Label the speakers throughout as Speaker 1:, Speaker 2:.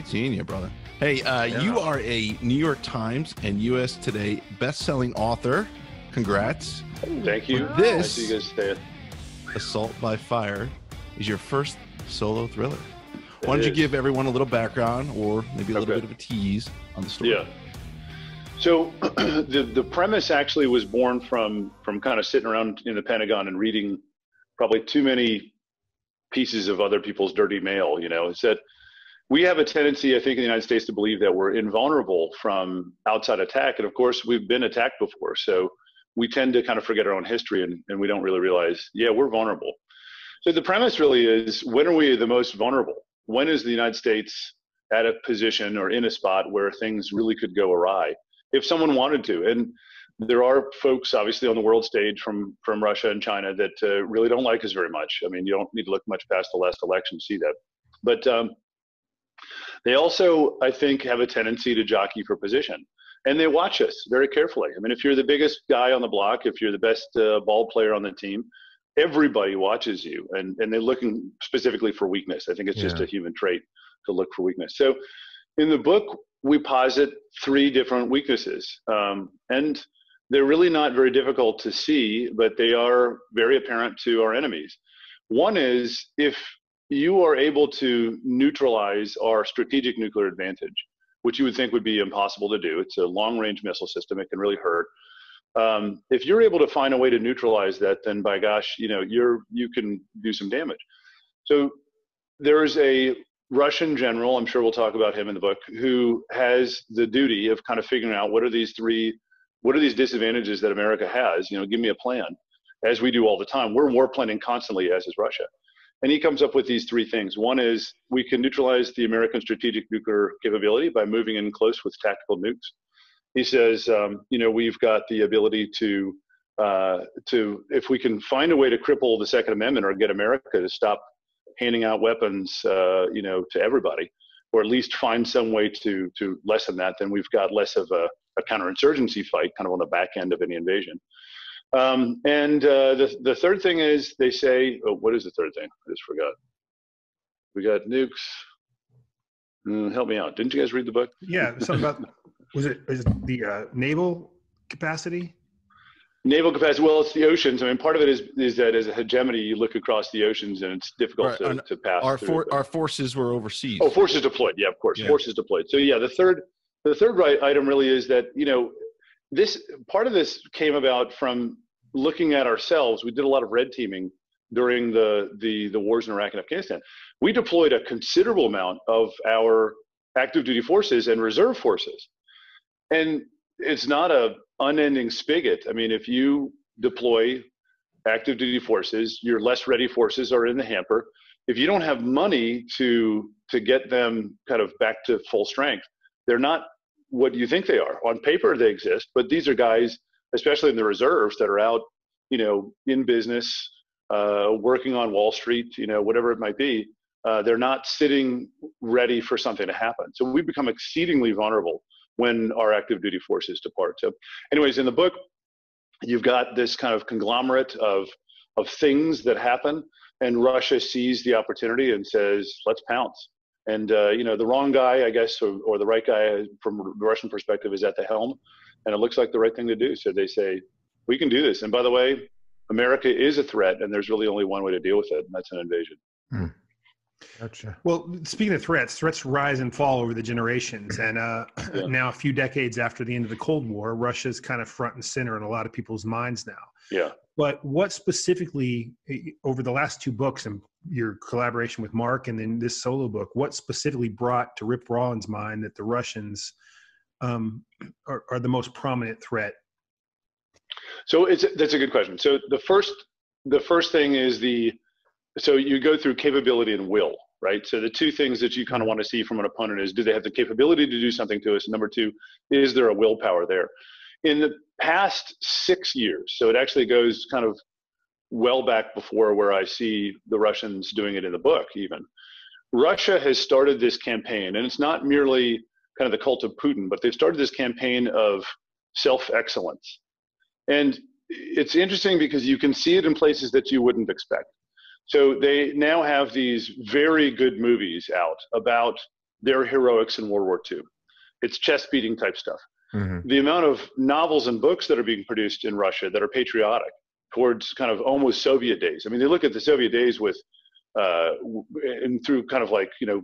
Speaker 1: Great seeing you, brother. Hey, uh, you are a New York Times and U.S. Today best-selling author. Congrats.
Speaker 2: Thank you.
Speaker 1: But this-
Speaker 2: Nice you guys to stay.
Speaker 1: Assault by Fire is your first solo thriller. Why don't you give everyone a little background or maybe a little
Speaker 2: Okay.
Speaker 1: bit of a tease on the story?
Speaker 2: Yeah. So the the premise actually was born from from kind of sitting around in the Pentagon and reading probably too many pieces of other people's dirty mail. You know, is that we have a tendency, I think, in the United States to believe that we're invulnerable from outside attack, and of course, we've been attacked before. So we tend to kind of forget our own history, and, and we don't really realize, yeah, we're vulnerable. So the premise really is, when are we the most vulnerable? When is the United States at a position or in a spot where things really could go awry? if someone wanted to. And there are folks, obviously, on the world stage from from Russia and China that uh, really don't like us very much. I mean, you don't need to look much past the last election to see that. But um, they also, I think, have a tendency to jockey for position, and they watch us very carefully. I mean, if you're the biggest guy on the block, if you're the best uh, ball player on the team, everybody watches you, and and they're looking specifically for weakness. I think it's just a human trait to look for weakness. So, in the book, we posit three different weaknesses. Um, and they're really not very difficult to see, but they are very apparent to our enemies. One is if you are able to neutralize our strategic nuclear advantage, which you would think would be impossible to do. It's a long range missile system, it can really hurt. Um, if you're able to find a way to neutralize that, then by gosh, you know, you're, you can do some damage. So there's a Russian general, I'm sure we'll talk about him in the book, who has the duty of kind of figuring out what are these three, what are these disadvantages that America has? You know, give me a plan, as we do all the time. We're war planning constantly, as is Russia. And he comes up with these three things. One is we can neutralize the American strategic nuclear capability by moving in close with tactical nukes. He says, um, you know, we've got the ability to, uh, to if we can find a way to cripple the Second Amendment or get America to stop handing out weapons, uh, you know, to everybody, or at least find some way to to lessen that, then we've got less of a, a counterinsurgency fight, kind of on the back end of any invasion. Um, and uh, the the third thing is they say, oh, what is the third thing? I just forgot. We got nukes. Mm, help me out. Didn't you guys read the book?
Speaker 3: Yeah, something about was it is it the uh, naval capacity?
Speaker 2: Naval capacity. Well, it's the oceans. I mean, part of it is is that as a hegemony, you look across the oceans and it's difficult
Speaker 1: Right,
Speaker 2: to,
Speaker 1: and
Speaker 2: to pass.
Speaker 1: Our for, our forces were overseas.
Speaker 2: Oh, forces deployed. Yeah, of course,
Speaker 1: Yeah.
Speaker 2: forces deployed. So yeah, the third, the third right item really is that you know, this part of this came about from looking at ourselves. We did a lot of red teaming during the the the wars in Iraq and Afghanistan. We deployed a considerable amount of our active duty forces and reserve forces, and it's not a unending spigot. I mean, if you deploy active duty forces, your less ready forces are in the hamper if you don't have money to to get them kind of back to full strength, they're not what do you think they are. On paper, they exist, but these are guys, especially in the reserves, that are out, you know, in business, uh, working on Wall Street, you know, whatever it might be. Uh, they're not sitting ready for something to happen. So we become exceedingly vulnerable when our active duty forces depart. So, anyways, in the book, you've got this kind of conglomerate of of things that happen and Russia sees the opportunity and says, "Let's pounce." And uh, you know, the wrong guy, I guess, or, or the right guy from the Russian perspective is at the helm, and it looks like the right thing to do. So they say, "We can do this." And by the way, America is a threat, and there's really only one way to deal with it, and that's an invasion.
Speaker 4: Gotcha.
Speaker 3: Well, speaking of threats, threats rise and fall over the generations. And uh,
Speaker 2: Yeah.
Speaker 3: now, a few decades after the end of the Cold War, Russia's kind of front and center in a lot of people's minds now.
Speaker 2: Yeah.
Speaker 3: But what specifically, eh, over the last two books and your collaboration with Mark and then this solo book, what specifically brought to Rip Rawlings' mind that the Russians um, are, are the most prominent threat?
Speaker 2: So it's that's a good question. So the first the first thing is the so you go through capability and will, right? So the two things that you kind of want to see from an opponent is do they have the capability to do something to us? Number two, is there a willpower there? In the past six years, so it actually goes kind of well back before where I see the Russians doing it in the book, even. Russia has started this campaign, and it's not merely kind of the cult of Putin, but they've started this campaign of self excellence. And it's interesting because you can see it in places that you wouldn't expect. So they now have these very good movies out about their heroics in World War II. It's chest beating type stuff. Mm-hmm. The amount of novels and books that are being produced in Russia that are patriotic towards kind of almost Soviet days. I mean, they look at the Soviet days with, uh, and through kind of like you know,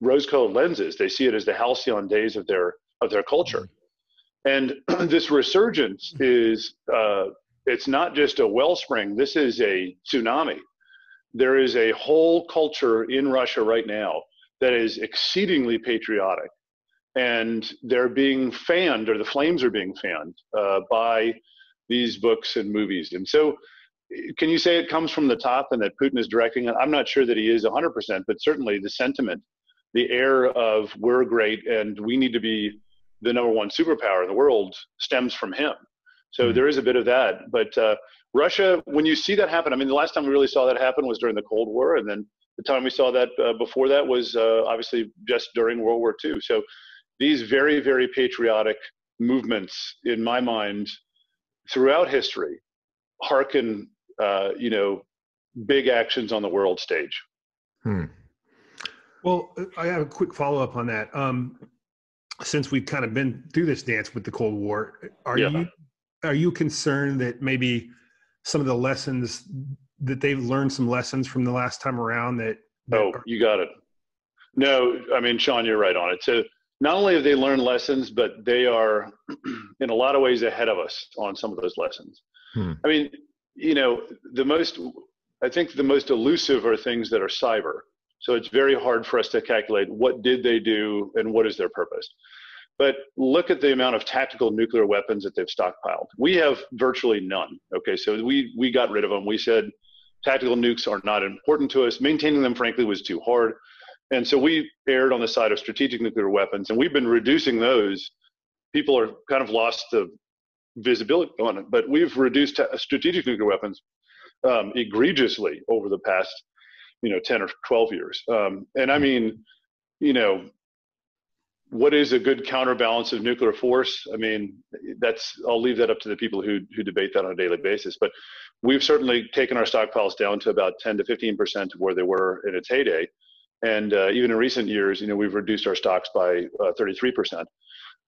Speaker 2: rose-colored lenses. They see it as the halcyon days of their of their culture, and this resurgence is uh, it's not just a wellspring. This is a tsunami. There is a whole culture in Russia right now that is exceedingly patriotic, and they're being fanned, or the flames are being fanned uh, by these books and movies. And so, can you say it comes from the top and that Putin is directing it? I'm not sure that he is 100%, but certainly the sentiment, the air of we're great and we need to be the number one superpower in the world stems from him. So mm-hmm. there is a bit of that. But uh, Russia, when you see that happen, I mean, the last time we really saw that happen was during the Cold War, and then the time we saw that uh, before that was uh, obviously just during World War II. So these very, very patriotic movements, in my mind, throughout history, hearken, uh, you know, big actions on the world stage. Hmm.
Speaker 3: Well, I have a quick follow up on that. Um, since we've kind of been through this dance with the Cold War, are yeah. you are you concerned that maybe some of the lessons that they've learned some lessons from the last time around that, that
Speaker 2: oh
Speaker 3: are-
Speaker 2: you got it no i mean sean you're right on it so not only have they learned lessons but they are in a lot of ways ahead of us on some of those lessons hmm. i mean you know the most i think the most elusive are things that are cyber so it's very hard for us to calculate what did they do and what is their purpose but look at the amount of tactical nuclear weapons that they've stockpiled. We have virtually none. Okay, so we we got rid of them. We said tactical nukes are not important to us. Maintaining them, frankly, was too hard. And so we erred on the side of strategic nuclear weapons, and we've been reducing those. People are kind of lost the visibility on it, but we've reduced strategic nuclear weapons um, egregiously over the past, you know, 10 or 12 years. Um, and I mean, you know, what is a good counterbalance of nuclear force? I mean, that's I'll leave that up to the people who who debate that on a daily basis. But we've certainly taken our stockpiles down to about 10 to 15 percent of where they were in its heyday, and uh, even in recent years, you know, we've reduced our stocks by uh, 33 percent.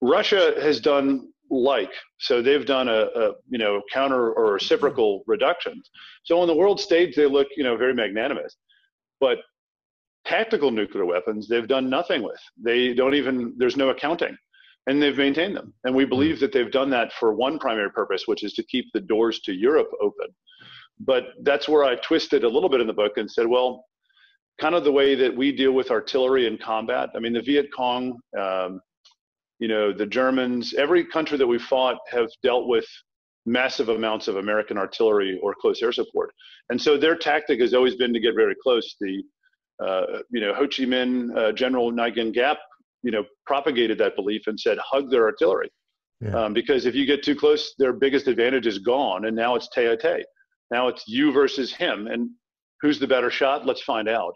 Speaker 2: Russia has done like so they've done a, a, you know counter or reciprocal reductions. So on the world stage, they look you know very magnanimous, but tactical nuclear weapons they've done nothing with. They don't even, there's no accounting. And they've maintained them. And we hmm. believe that they've done that for one primary purpose, which is to keep the doors to Europe open. But that's where I twisted a little bit in the book and said, well, kind of the way that we deal with artillery in combat. I mean, the Viet Cong, um, you know, the Germans, every country that we fought have dealt with massive amounts of American artillery or close air support. And so their tactic has always been to get very close. The uh, you know, Ho Chi Minh uh, General Nguyen Giap, you know, propagated that belief and said, hug their artillery. Yeah. Um, because if you get too close, their biggest advantage is gone, and now it's te Now it's you versus him, and who's the better shot? Let's find out.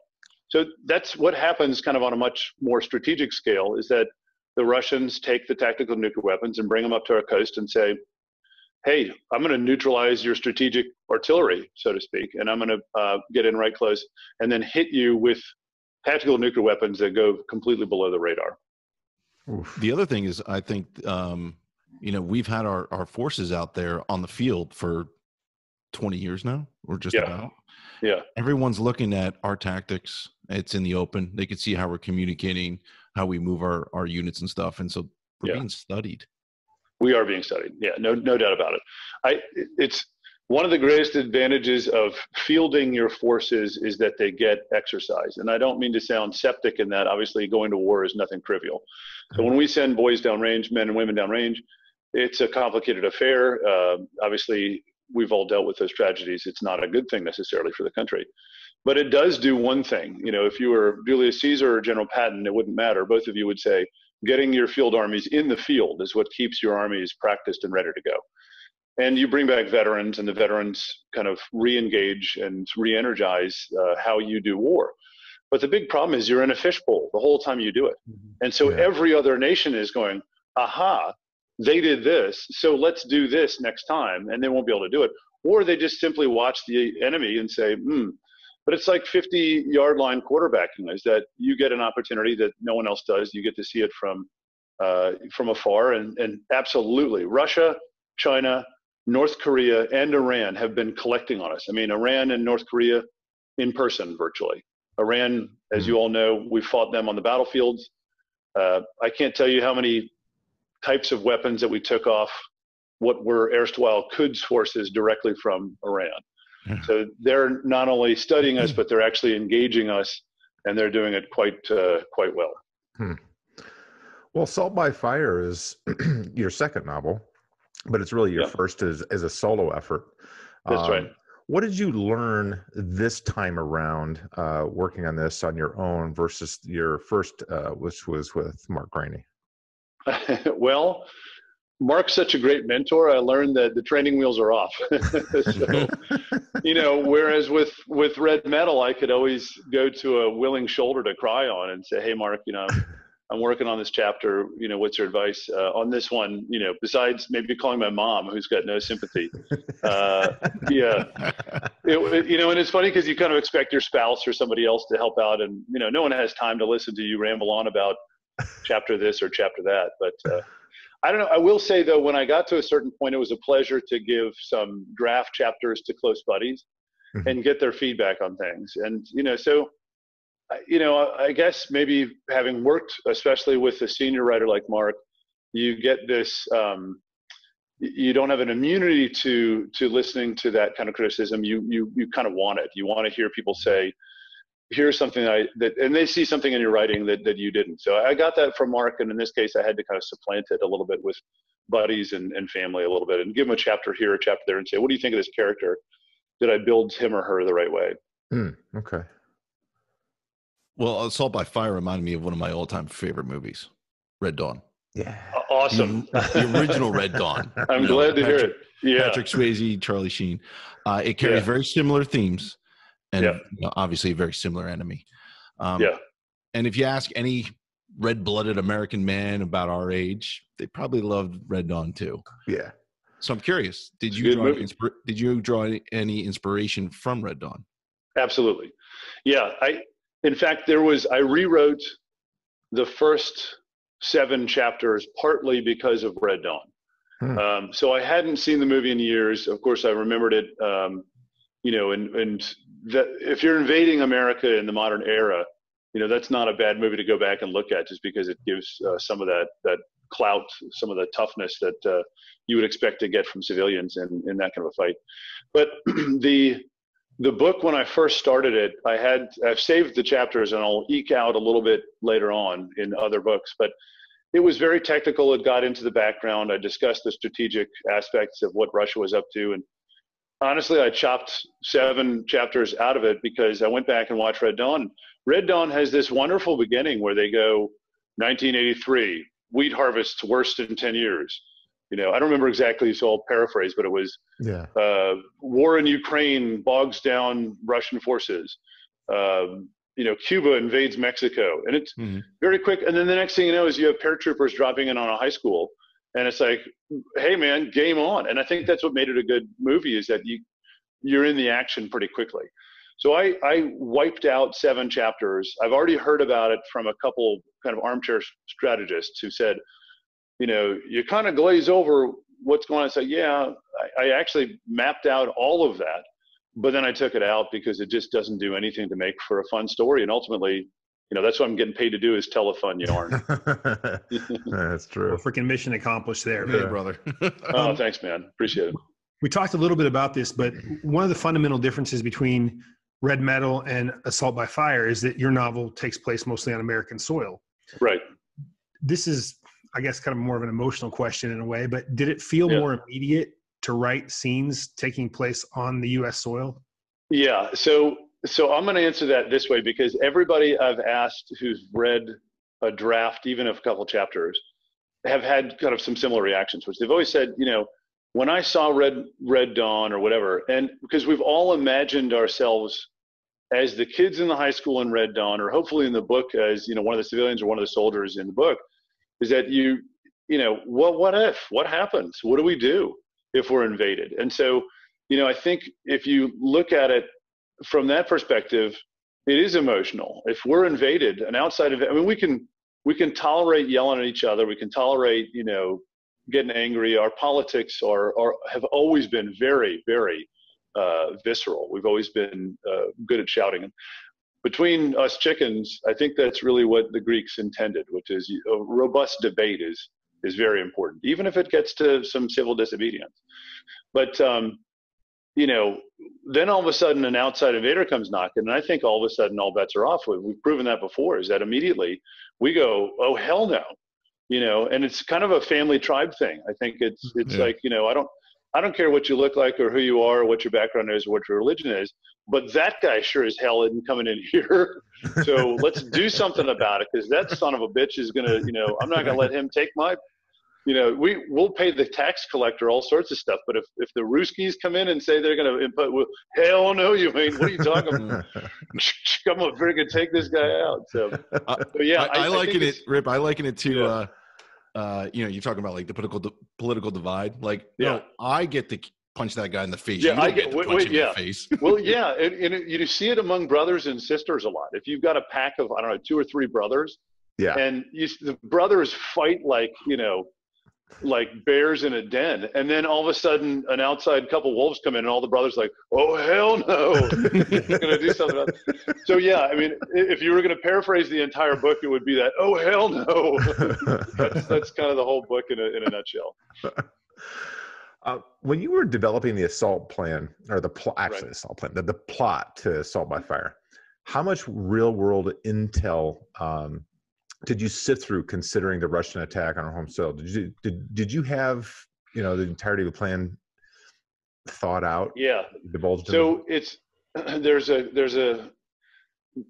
Speaker 2: So that's what happens, kind of on a much more strategic scale, is that the Russians take the tactical nuclear weapons and bring them up to our coast and say, hey, I'm going to neutralize your strategic artillery, so to speak, and I'm going to uh, get in right close and then hit you with tactical nuclear weapons that go completely below the radar.
Speaker 1: Oof. The other thing is, I think, um, you know, we've had our, our forces out there on the field for 20 years now, or just
Speaker 2: yeah.
Speaker 1: about.
Speaker 2: Yeah.
Speaker 1: Everyone's looking at our tactics. It's in the open. They can see how we're communicating, how we move our, our units and stuff. And so we're yeah. being studied.
Speaker 2: We are being studied. Yeah, no, no doubt about it. I, it's one of the greatest advantages of fielding your forces is that they get exercise. And I don't mean to sound septic in that. Obviously, going to war is nothing trivial. So when we send boys downrange, men and women downrange, it's a complicated affair. Uh, obviously, we've all dealt with those tragedies. It's not a good thing necessarily for the country. But it does do one thing. You know, if you were Julius Caesar or General Patton, it wouldn't matter. Both of you would say, getting your field armies in the field is what keeps your armies practiced and ready to go. And you bring back veterans, and the veterans kind of re-engage and re-energize uh, how you do war. But the big problem is you're in a fishbowl the whole time you do it. Mm-hmm. And so yeah. every other nation is going, aha, they did this, so let's do this next time, and they won't be able to do it. Or they just simply watch the enemy and say, hmm. But it's like 50 yard line quarterbacking is that you get an opportunity that no one else does. You get to see it from uh, from afar, and, and absolutely, Russia, China, North Korea, and Iran have been collecting on us. I mean, Iran and North Korea in person virtually. Iran, as you hmm. all know, we fought them on the battlefields. Uh, I can't tell you how many types of weapons that we took off what were erstwhile Quds forces directly from Iran. Yeah. So they're not only studying us, but they're actually engaging us, and they're doing it quite uh, quite well. Hmm.
Speaker 4: Well, Assault by Fire is your second novel, but it's really your yeah. first as as a solo effort.
Speaker 2: That's um, right.
Speaker 4: What did you learn this time around uh, working on this on your own versus your first, uh, which was with Mark Greaney?
Speaker 2: well, Mark's such a great mentor. I learned that the training wheels are off. so, you know, whereas with with Red Metal, I could always go to a willing shoulder to cry on and say, "Hey, Mark, you know, I'm working on this chapter. You know, what's your advice uh, on this one? You know, besides maybe calling my mom, who's got no sympathy. Uh, yeah, it, it, you know, and it's funny because you kind of expect your spouse or somebody else to help out, and you know, no one has time to listen to you ramble on about chapter this or chapter that. But uh, I don't know. I will say though, when I got to a certain point, it was a pleasure to give some draft chapters to close buddies mm-hmm. and get their feedback on things. And you know, so you know, I guess maybe having worked, especially with a senior writer like Mark, you get this. Um, you don't have an immunity to to listening to that kind of criticism. You you you kind of want it. You want to hear people say, "Here's something I that," and they see something in your writing that that you didn't. So I got that from Mark, and in this case, I had to kind of supplant it a little bit with buddies and, and family a little bit, and give them a chapter here, a chapter there, and say, "What do you think of this character? Did I build him or her the right way?"
Speaker 4: Mm, okay.
Speaker 1: Well, Assault by Fire reminded me of one of my all-time favorite movies, Red Dawn.
Speaker 4: Yeah.
Speaker 2: Awesome.
Speaker 1: The, the original Red Dawn.
Speaker 2: I'm glad know, to Patrick, hear it. Yeah.
Speaker 1: Patrick Swayze, Charlie Sheen. Uh, it carries yeah. very similar themes and yeah. you know, obviously a very similar enemy.
Speaker 2: Um, yeah.
Speaker 1: And if you ask any red-blooded American man about our age, they probably loved Red Dawn too.
Speaker 4: Yeah.
Speaker 1: So I'm curious, did you draw insp- did you draw any inspiration from Red Dawn?
Speaker 2: Absolutely. Yeah, I in fact, there was, I rewrote the first seven chapters partly because of Red Dawn. Hmm. Um, so I hadn't seen the movie in years. Of course, I remembered it, um, you know, and, and that if you're invading America in the modern era, you know, that's not a bad movie to go back and look at just because it gives uh, some of that, that clout, some of the toughness that uh, you would expect to get from civilians in, in that kind of a fight. But the, the book when I first started it, I had I've saved the chapters and I'll eke out a little bit later on in other books, but it was very technical. It got into the background. I discussed the strategic aspects of what Russia was up to, and honestly, I chopped seven chapters out of it because I went back and watched Red Dawn. Red Dawn has this wonderful beginning where they go 1983 wheat harvests worst in 10 years you know, I don't remember exactly, so I'll paraphrase, but it was
Speaker 4: yeah.
Speaker 2: Uh, war in Ukraine bogs down Russian forces. Um, you know, Cuba invades Mexico, and it's mm-hmm. very quick. And then the next thing you know is you have paratroopers dropping in on a high school, and it's like, hey man, game on. And I think that's what made it a good movie is that you you're in the action pretty quickly. So I, I wiped out seven chapters. I've already heard about it from a couple kind of armchair strategists who said, you know, you kind of glaze over what's going on. say, yeah, I, I actually mapped out all of that, but then I took it out because it just doesn't do anything to make for a fun story. And ultimately, you know, that's what I'm getting paid to do is tell a fun yarn.
Speaker 4: that's true.
Speaker 3: Well, freaking mission accomplished there,
Speaker 1: yeah. brother.
Speaker 2: oh, thanks, man. Appreciate it.
Speaker 3: We talked a little bit about this, but one of the fundamental differences between Red Metal and Assault by Fire is that your novel takes place mostly on American soil.
Speaker 2: Right.
Speaker 3: This is I guess kind of more of an emotional question in a way, but did it feel yeah. more immediate to write scenes taking place on the U.S. soil?
Speaker 2: Yeah. So, so I'm going to answer that this way because everybody I've asked who's read a draft, even of a couple chapters, have had kind of some similar reactions, which they've always said, you know, when I saw Red Red Dawn or whatever, and because we've all imagined ourselves as the kids in the high school in Red Dawn, or hopefully in the book as you know one of the civilians or one of the soldiers in the book, is that you you know, what what if? What happens? What do we do if we're invaded? And so, you know, I think if you look at it from that perspective, it is emotional. If we're invaded, an outside of I mean, we can we can tolerate yelling at each other. We can tolerate, you know, getting angry. Our politics are, are have always been very, very uh, visceral. We've always been uh, good at shouting. Between us chickens, I think that's really what the Greeks intended, which is a robust debate is is very important, even if it gets to some civil disobedience. But um, you know, then all of a sudden an outside invader comes knocking, and I think all of a sudden all bets are off. We've proven that before. Is that immediately we go, oh hell no, you know, and it's kind of a family tribe thing. I think it's mm-hmm. it's yeah. like you know, I don't I don't care what you look like or who you are or what your background is or what your religion is, but that guy sure as hell isn't coming in here. so let's do something about it because that son of a bitch is gonna, you know, I'm not gonna let him take my you know, we we'll pay the tax collector all sorts of stuff, but if if the Ruskies come in and say they're going to input, well, hell no, you ain't. What are you talking about? come up, we're going to take this guy out. So,
Speaker 1: uh, so yeah, I, I, I liken it, Rip. I liken it to. Yeah. Uh, uh, you know, you're talking about like the political political divide. Like, yeah, no, I get to punch that guy in the face.
Speaker 2: Yeah, I get, get wait, wait, yeah. face. well, yeah, and, and it, you see it among brothers and sisters a lot. If you've got a pack of I don't know two or three brothers,
Speaker 4: yeah,
Speaker 2: and you, the brothers fight like you know like bears in a den and then all of a sudden an outside couple wolves come in and all the brothers like oh hell no gonna do something it. so yeah i mean if you were going to paraphrase the entire book it would be that oh hell no that's, that's kind of the whole book in a, in a nutshell
Speaker 4: uh, when you were developing the assault plan or the plot actually right. assault plan the, the plot to assault by fire how much real world intel um, did you sit through considering the Russian attack on our home soil? Did you did did you have you know the entirety of the plan thought out?
Speaker 2: Yeah. Divulged so it's there's a there's a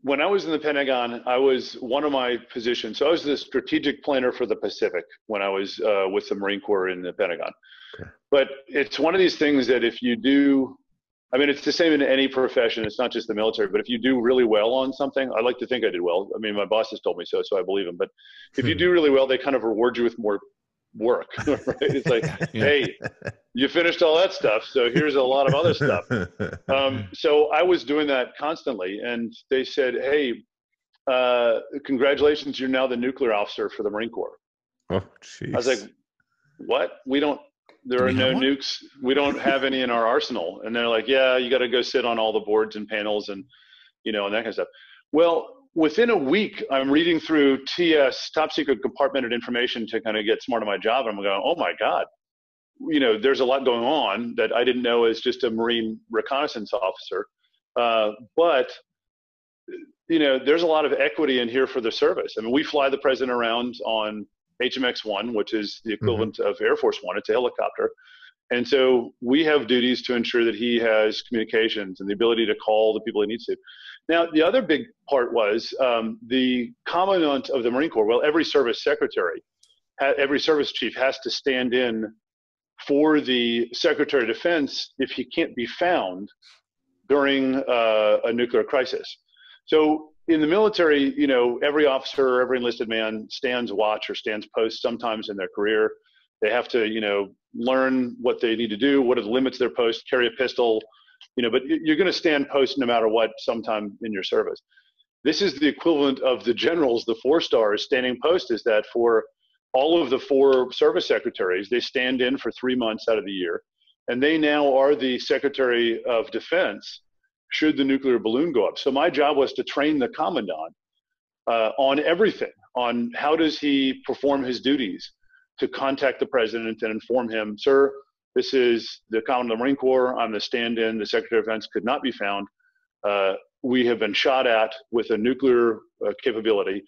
Speaker 2: when I was in the Pentagon, I was one of my positions. So I was the strategic planner for the Pacific when I was uh, with the Marine Corps in the Pentagon. Okay. But it's one of these things that if you do I mean, it's the same in any profession. It's not just the military. But if you do really well on something, I like to think I did well. I mean, my boss has told me so, so I believe him. But if you hmm. do really well, they kind of reward you with more work. Right? It's like, yeah. hey, you finished all that stuff, so here's a lot of other stuff. Um, so I was doing that constantly, and they said, hey, uh, congratulations, you're now the nuclear officer for the Marine Corps.
Speaker 4: Oh, jeez.
Speaker 2: I was like, what? We don't there are no nukes. We don't have any in our arsenal. And they're like, yeah, you got to go sit on all the boards and panels and, you know, and that kind of stuff. Well, within a week, I'm reading through TS, top secret compartmented information to kind of get smart on my job. And I'm going, oh my God, you know, there's a lot going on that I didn't know as just a Marine reconnaissance officer. Uh, but, you know, there's a lot of equity in here for the service. I mean, we fly the president around on HMX One, which is the mm-hmm. equivalent mm-hmm. of Air Force One. It's a helicopter. And so we have duties to ensure that he has communications and the ability to call the people he needs to. Now, the other big part was um, the commandant of the Marine Corps. Well, every service secretary, every service chief has to stand in for the Secretary of Defense if he can't be found during uh, a nuclear crisis. So in the military, you know, every officer, every enlisted man stands watch or stands post sometimes in their career. They have to, you know, learn what they need to do, what are the limits of their post, carry a pistol, you know, but you're going to stand post no matter what sometime in your service. This is the equivalent of the generals, the four stars standing post is that for all of the four service secretaries, they stand in for three months out of the year. And they now are the Secretary of Defense should the nuclear balloon go up. So my job was to train the commandant uh, on everything, on how does he perform his duties, to contact the president and inform him, sir, this is the commandant of the Marine Corps. I'm the stand-in. The Secretary of Defense could not be found. Uh, we have been shot at with a nuclear uh, capability,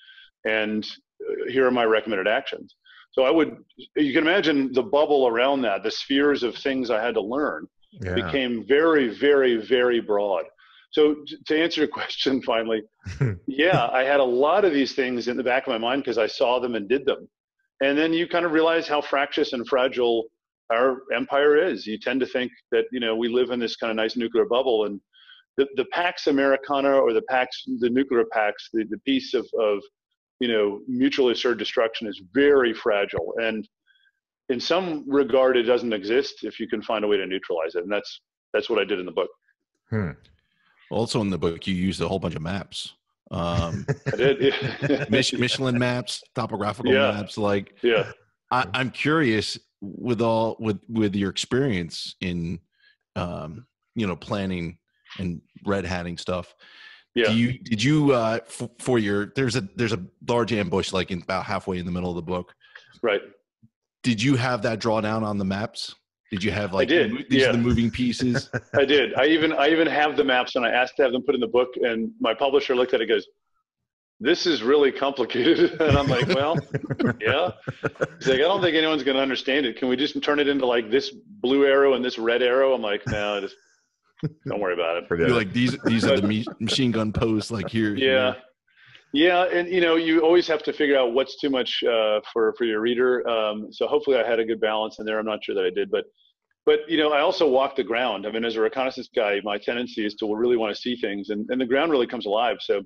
Speaker 2: and uh, here are my recommended actions. So I would, you can imagine the bubble around that, the spheres of things I had to learn yeah. became very, very, very broad. So to answer your question, finally, yeah, I had a lot of these things in the back of my mind because I saw them and did them, and then you kind of realize how fractious and fragile our empire is. You tend to think that you know we live in this kind of nice nuclear bubble, and the, the Pax Americana or the Pax, the nuclear Pax, the, the peace of, of you know mutually assured destruction is very fragile. And in some regard, it doesn't exist if you can find a way to neutralize it, and that's that's what I did in the book.
Speaker 4: Hmm.
Speaker 1: Also in the book, you used a whole bunch of maps. Um,
Speaker 2: I did. Yeah.
Speaker 1: Michelin maps, topographical
Speaker 2: Yeah.
Speaker 1: maps. Like,
Speaker 2: yeah.
Speaker 1: I, I'm curious with all with with your experience in, um, you know, planning and red hatting stuff.
Speaker 2: Yeah.
Speaker 1: Do you did you uh f- for your there's a there's a large ambush like in about halfway in the middle of the book.
Speaker 2: Right.
Speaker 1: Did you have that draw down on the maps? Did you have like
Speaker 2: did,
Speaker 1: these are the moving pieces?
Speaker 2: I did. I even I even have the maps, and I asked to have them put in the book. And my publisher looked at it, and goes, "This is really complicated." and I'm like, "Well, yeah." He's like, "I don't think anyone's going to understand it. Can we just turn it into like this blue arrow and this red arrow?" I'm like, "No, just don't worry about it."
Speaker 4: Forget
Speaker 1: You're
Speaker 4: it.
Speaker 1: like these these are the machine gun posts like here.
Speaker 2: Yeah. Yeah, and you know, you always have to figure out what's too much uh, for for your reader. Um, so hopefully, I had a good balance in there. I'm not sure that I did, but but you know, I also walk the ground. I mean, as a reconnaissance guy, my tendency is to really want to see things, and, and the ground really comes alive. So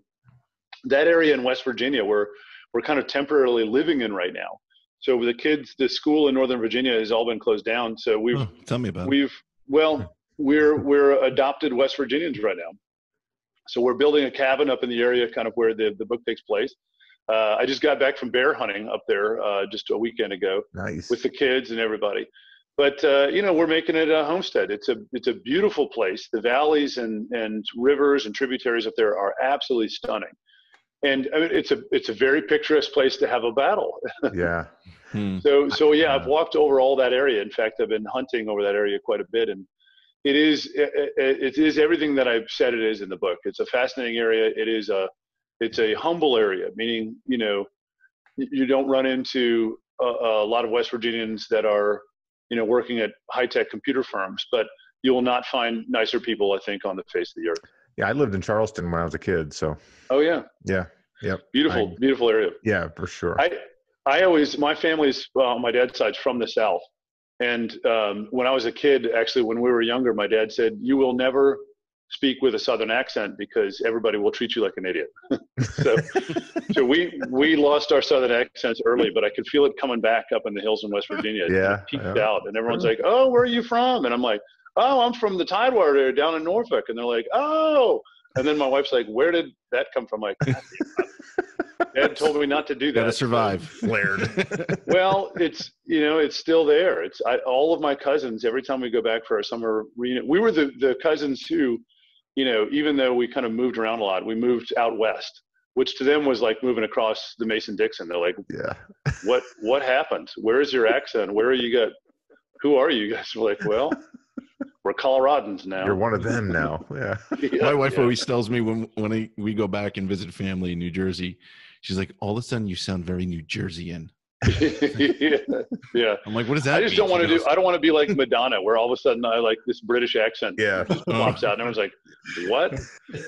Speaker 2: that area in West Virginia, we're we're kind of temporarily living in right now. So the kids, the school in Northern Virginia has all been closed down. So we've
Speaker 1: Oh, tell me about.
Speaker 2: We've well, we're we're adopted West Virginians right now. So we're building a cabin up in the area, kind of where the the book takes place. Uh, I just got back from bear hunting up there uh, just a weekend ago
Speaker 4: nice.
Speaker 2: with the kids and everybody. But uh, you know, we're making it a homestead. It's a it's a beautiful place. The valleys and and rivers and tributaries up there are absolutely stunning. And I mean, it's a it's a very picturesque place to have a battle.
Speaker 4: yeah.
Speaker 1: Hmm.
Speaker 2: So, so yeah, I've walked over all that area. In fact, I've been hunting over that area quite a bit, and it is it, it it is everything that I've said it is in the book. It's a fascinating area. It is a it's a humble area, meaning you know you don't run into a, a lot of West Virginians that are you know working at high tech computer firms, but you will not find nicer people, I think, on the face of the earth.
Speaker 4: Yeah. I lived in Charleston when I was a kid. So
Speaker 2: Oh yeah,
Speaker 4: yeah. Yeah.
Speaker 2: beautiful,
Speaker 4: I-
Speaker 2: beautiful area.
Speaker 4: Yeah, for sure.
Speaker 2: I I always my family's well, on my dad's side's from the south, and um, when I was a kid, actually, when we were younger, my dad said, "You will never speak with a southern accent because everybody will treat you like an idiot." so, so we we lost our southern accents early, but I could feel it coming back up in the hills in West Virginia. It
Speaker 4: Yeah,
Speaker 2: peaked
Speaker 4: yeah.
Speaker 2: out, and everyone's like, "Oh, where are you from?" And I'm like, "Oh, I'm from the Tidewater area down in Norfolk," and they're like, "Oh." And then my wife's like, "Where did that come from?" I'm like, "God damn it. Dad told me not to do that.
Speaker 1: Gotta survive.
Speaker 4: Flared.
Speaker 2: well, it's you know it's still there. It's I, all of my cousins. Every time we go back for our summer reunion, we were the the cousins who, you know, even though we kind of moved around a lot, we moved out west, which to them was like moving across the Mason Dixon. They're like,
Speaker 4: yeah.
Speaker 2: what what happened? Where is your accent? Where are you got? Who are you guys? We're like, well, we're Coloradans now.
Speaker 4: You're one of them now. Yeah.
Speaker 2: Yeah,
Speaker 1: My wife
Speaker 2: yeah.
Speaker 1: always tells me when when I, we go back and visit family in New Jersey, she's like, "All of a sudden, you sound very New Jerseyan."
Speaker 2: Yeah, yeah.
Speaker 1: I'm like, "What does that?"
Speaker 2: I just
Speaker 1: mean?"
Speaker 2: don't want to do. I don't want to be like Madonna, where all of a sudden I like this British accent
Speaker 4: Yeah.
Speaker 2: pops uh-huh. out, and everyone's like, "What?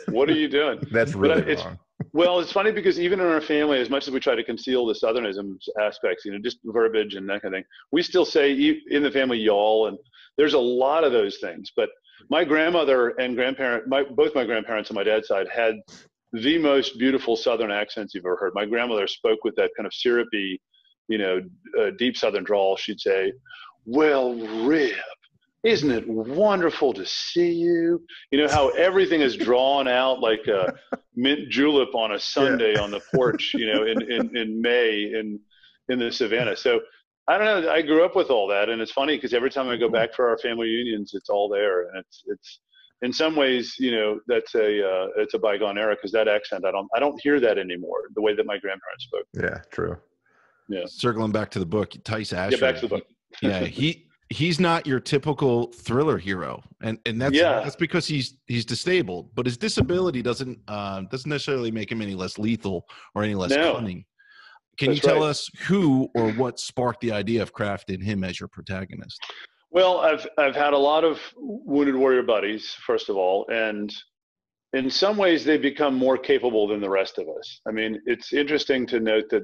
Speaker 2: What are you doing?"
Speaker 4: That's
Speaker 2: But
Speaker 4: really
Speaker 2: it's-
Speaker 4: wrong.
Speaker 2: Well, it's funny because even in our family, as much as we try to conceal the Southernism aspects, you know, just verbiage and that kind of thing, we still say in the family y'all, and there's a lot of those things. But my grandmother and grandparent, my, both my grandparents on my dad's side had the most beautiful Southern accents you've ever heard. My grandmother spoke with that kind of syrupy, you know, uh, deep Southern drawl. She'd say, "Well, Rip, isn't it wonderful to see you?" You know how everything is drawn out like a mint julep on a Sunday on the porch, you know, in, in, in May in in the savannah. So I don't know. I grew up with all that, and it's funny because every time I go back for our family reunions, it's all there, and it's it's in some ways, you know, that's a uh, it's a bygone era because that accent I don't I don't hear that anymore the way that my grandparents spoke.
Speaker 4: Yeah, true.
Speaker 1: Circling back to the book, Tice Asher.
Speaker 2: Get back to the book.
Speaker 1: yeah, he he's not your typical thriller hero, and and that's
Speaker 2: Yeah.
Speaker 1: that's because he's he's disabled, but his disability doesn't uh, doesn't necessarily make him any less lethal or any less
Speaker 2: No.
Speaker 1: cunning. Can
Speaker 2: That's
Speaker 1: you tell
Speaker 2: right.
Speaker 1: us who or what sparked the idea of crafting him as your protagonist?
Speaker 2: Well, I've I've had a lot of wounded warrior buddies, first of all, and in some ways they become more capable than the rest of us. I mean, it's interesting to note that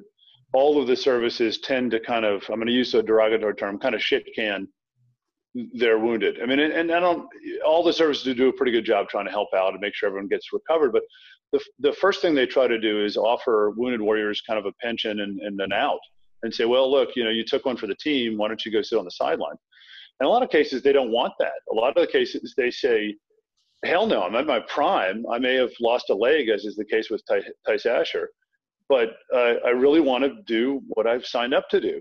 Speaker 2: all of the services tend to kind of I'm going to use a derogatory term, kind of shit can their wounded. I mean, and, and I don't all the services do a pretty good job trying to help out and make sure everyone gets recovered, but the the first thing they try to do is offer wounded warriors kind of a pension and, and an out and say, well, look, you know, you took one for the team. Why don't you go sit on the sideline? In a lot of cases, they don't want that. A lot of the cases, they say, hell no, I'm at my prime. I may have lost a leg, as is the case with Ty- Tice Asher, but uh, I really want to do what I've signed up to do.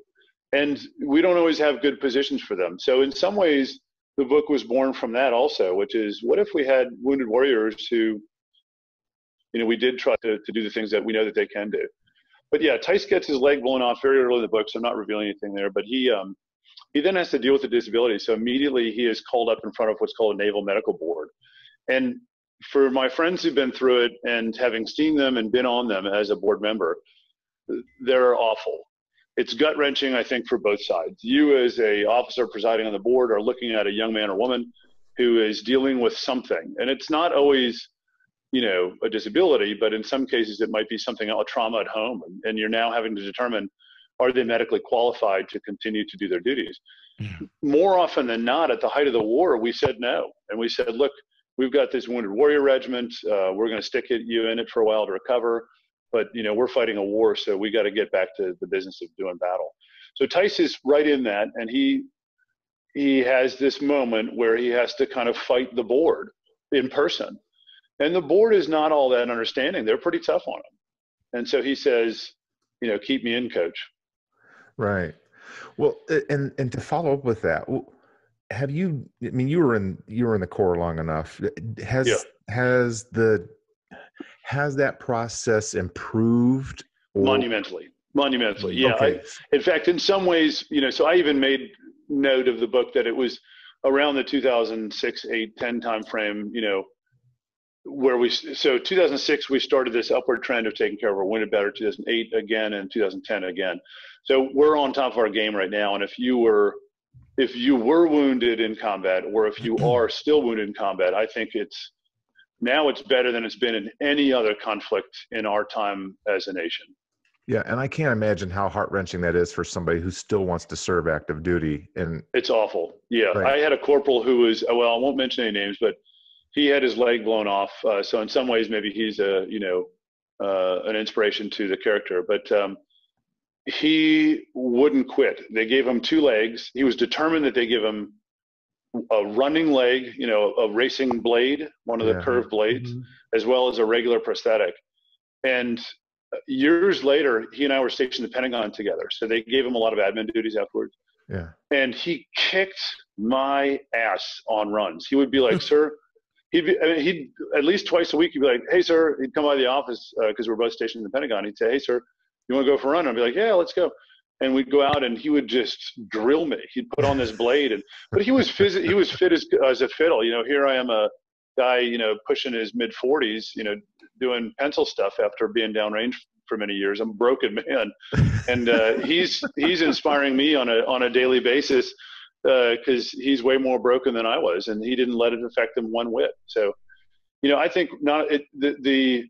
Speaker 2: And we don't always have good positions for them. So, in some ways, the book was born from that also, which is what if we had wounded warriors who, you know, we did try to, to do the things that we know that they can do. But yeah, Tice gets his leg blown off very early in the book, so I'm not revealing anything there. But he um, he then has to deal with the disability. So immediately he is called up in front of what's called a naval medical board. And for my friends who've been through it and having seen them and been on them as a board member, they're awful. It's gut wrenching, I think, for both sides. You, as a officer presiding on the board, are looking at a young man or woman who is dealing with something, and it's not always you know a disability but in some cases it might be something a trauma at home. And, and you're now having to determine are they medically qualified to continue to do their duties? More often than not at the height of the war we said no. And we said look we've got this wounded warrior regiment uh, we're going to stick you in it for a while to recover but you know we're fighting a war so we got to get back to the business of doing battle so Tice is right in that and he he has this moment where he has to kind of fight the board in person and the board is not all that understanding. They're pretty tough on him. And so he says, you know, keep me in, coach.
Speaker 4: Right. Well, and and to follow up with that, have you? I mean, you were in you were in the Corps long enough. Has yeah. has the has that process improved?
Speaker 2: Or? Monumentally, monumentally. Mm, yeah. Okay. I, in fact, in some ways, you know, so I even made note of the book that it was around the 2006, 8, 10 time frame. You know, where we so 2006 we started this upward trend of taking care of our wounded better 2008 again and 2010 again so we're on top of our game right now and if you were if you were wounded in combat or if you are still wounded in combat i think it's now it's better than it's been in any other conflict in our time as a nation
Speaker 4: yeah and i can't imagine how heart-wrenching that is for somebody who still wants to serve active duty and
Speaker 2: it's awful yeah right. i had a corporal who was well i won't mention any names but he had his leg blown off. Uh, so in some ways, maybe he's a you know uh, an inspiration to the character. But um, he wouldn't quit. They gave him two legs. He was determined that they give him a running leg, you know, a racing blade, one of the curved blades, mm-hmm. as well as a regular prosthetic. And years later, he and I were stationed at the Pentagon together. So they gave him a lot of admin duties afterwards.
Speaker 4: Yeah.
Speaker 2: And he kicked my ass on runs. He would be like, "Sir, he'd be, I mean, he'd at least twice a week. He'd be like, "Hey, sir," he'd come by the office because uh, we're both stationed in the Pentagon. He'd say, "Hey, sir, you want to go for a run?" I'd be like, "Yeah, let's go." And we'd go out, and he would just drill me. He'd put on this blade, and but he was phys- he was fit as as a fiddle. You know, here I am, a guy, you know, pushing his mid forties, you know, doing pencil stuff after being downrange for many years. I'm a broken man, and uh, he's he's inspiring me on a on a daily basis because uh, he's way more broken than I was, and he didn't let it affect him one whit. So, you know, I think not it, the, the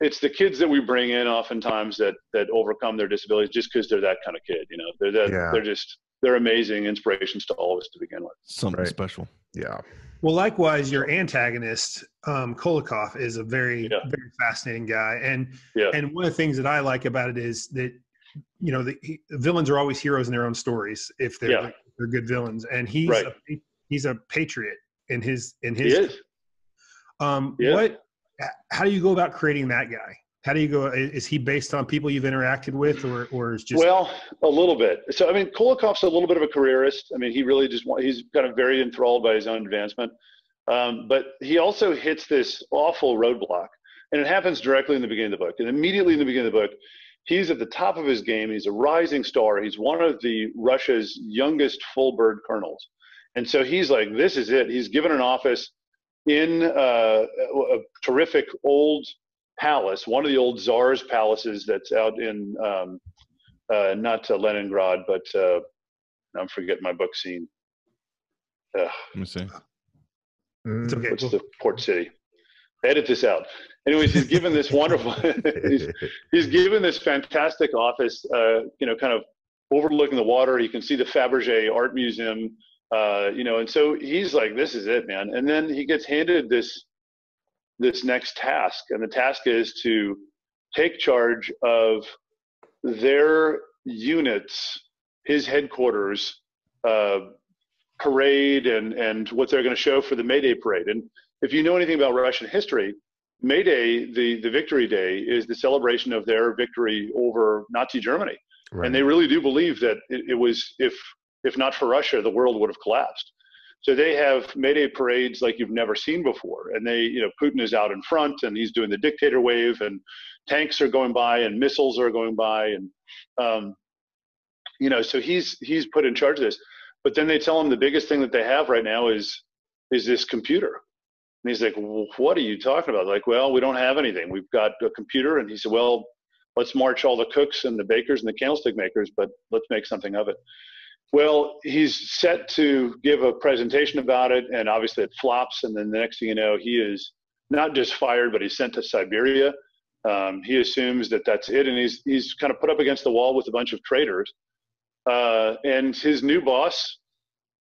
Speaker 2: it's the kids that we bring in oftentimes that that overcome their disabilities just because they're that kind of kid. You know, they're that, yeah. they're just they're amazing inspirations to all of us to begin with.
Speaker 1: Something right. special.
Speaker 4: Yeah.
Speaker 3: Well, likewise, your antagonist, um, Kolokov, is a very, yeah. very fascinating guy, and yeah. and one of the things that I like about it is that you know the, he, the villains are always heroes in their own stories if they're yeah they're good villains, and he's right. a, he's a patriot in his in his.
Speaker 2: He is.
Speaker 3: Um, yeah. What? How do you go about creating that guy? How do you go? Is he based on people you've interacted with, or or is just?
Speaker 2: Well, a little bit. So I mean, Kolokov's a little bit of a careerist. I mean, he really just he's kind of very enthralled by his own advancement, um, but he also hits this awful roadblock, and it happens directly in the beginning of the book. And immediately in the beginning of the book, he's at the top of his game. He's a rising star. He's one of the Russia's youngest full bird colonels. And so he's like, this is it. He's given an office in uh, a terrific old palace, one of the old czar's palaces that's out in um, uh, not uh, Leningrad, but uh, I'm forgetting my book scene.
Speaker 1: Let me see.
Speaker 2: It's okay. What's the port city? Edit this out anyways, he's given this wonderful, he's, he's, given this fantastic office, uh, you know, kind of overlooking the water. You can see the Fabergé Art Museum, uh, you know, and so he's like, this is it, man. And then he gets handed this, this next task. And the task is to take charge of their units, his headquarters, uh, parade and and what they're going to show for the May Day parade. And if you know anything about Russian history, May Day, the the Victory Day, is the celebration of their victory over Nazi Germany.
Speaker 4: Right.
Speaker 2: And they really do believe that it, it was if if not for Russia, the world would have collapsed. So they have May Day parades like you've never seen before, and they, you know, Putin is out in front and he's doing the dictator wave, and tanks are going by and missiles are going by, and um, you know, so he's he's put in charge of this. But then they tell him the biggest thing that they have right now is is this computer. And he's like, "What are you talking about?" Like, well, we don't have anything. We've got a computer. And he said, "Well, let's march all the cooks and the bakers and the candlestick makers, but let's make something of it." Well, he's set to give a presentation about it, and obviously it flops. And then the next thing you know, he is not just fired, but he's sent to Siberia. Um, he assumes that that's it, and he's he's kind of put up against the wall with a bunch of traitors. Uh, and his new boss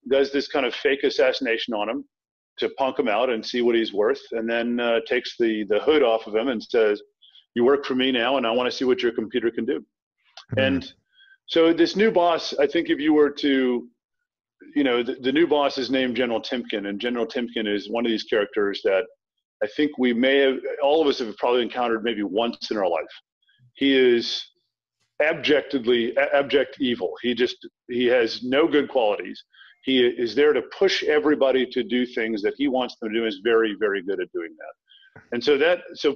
Speaker 2: does this kind of fake assassination on him to punk him out and see what he's worth, and then uh, takes the the hood off of him and says, "You work for me now, and I want to see what your computer can do."
Speaker 4: Hmm.
Speaker 2: And so this new boss, I think, if you were to, you know, the, the new boss is named General Timkin, and General Timkin is one of these characters that I think we may have, all of us have probably encountered maybe once in our life. He is abjectly abject evil. He just he has no good qualities. He is there to push everybody to do things that he wants them to do. Is very very good at doing that. And so that so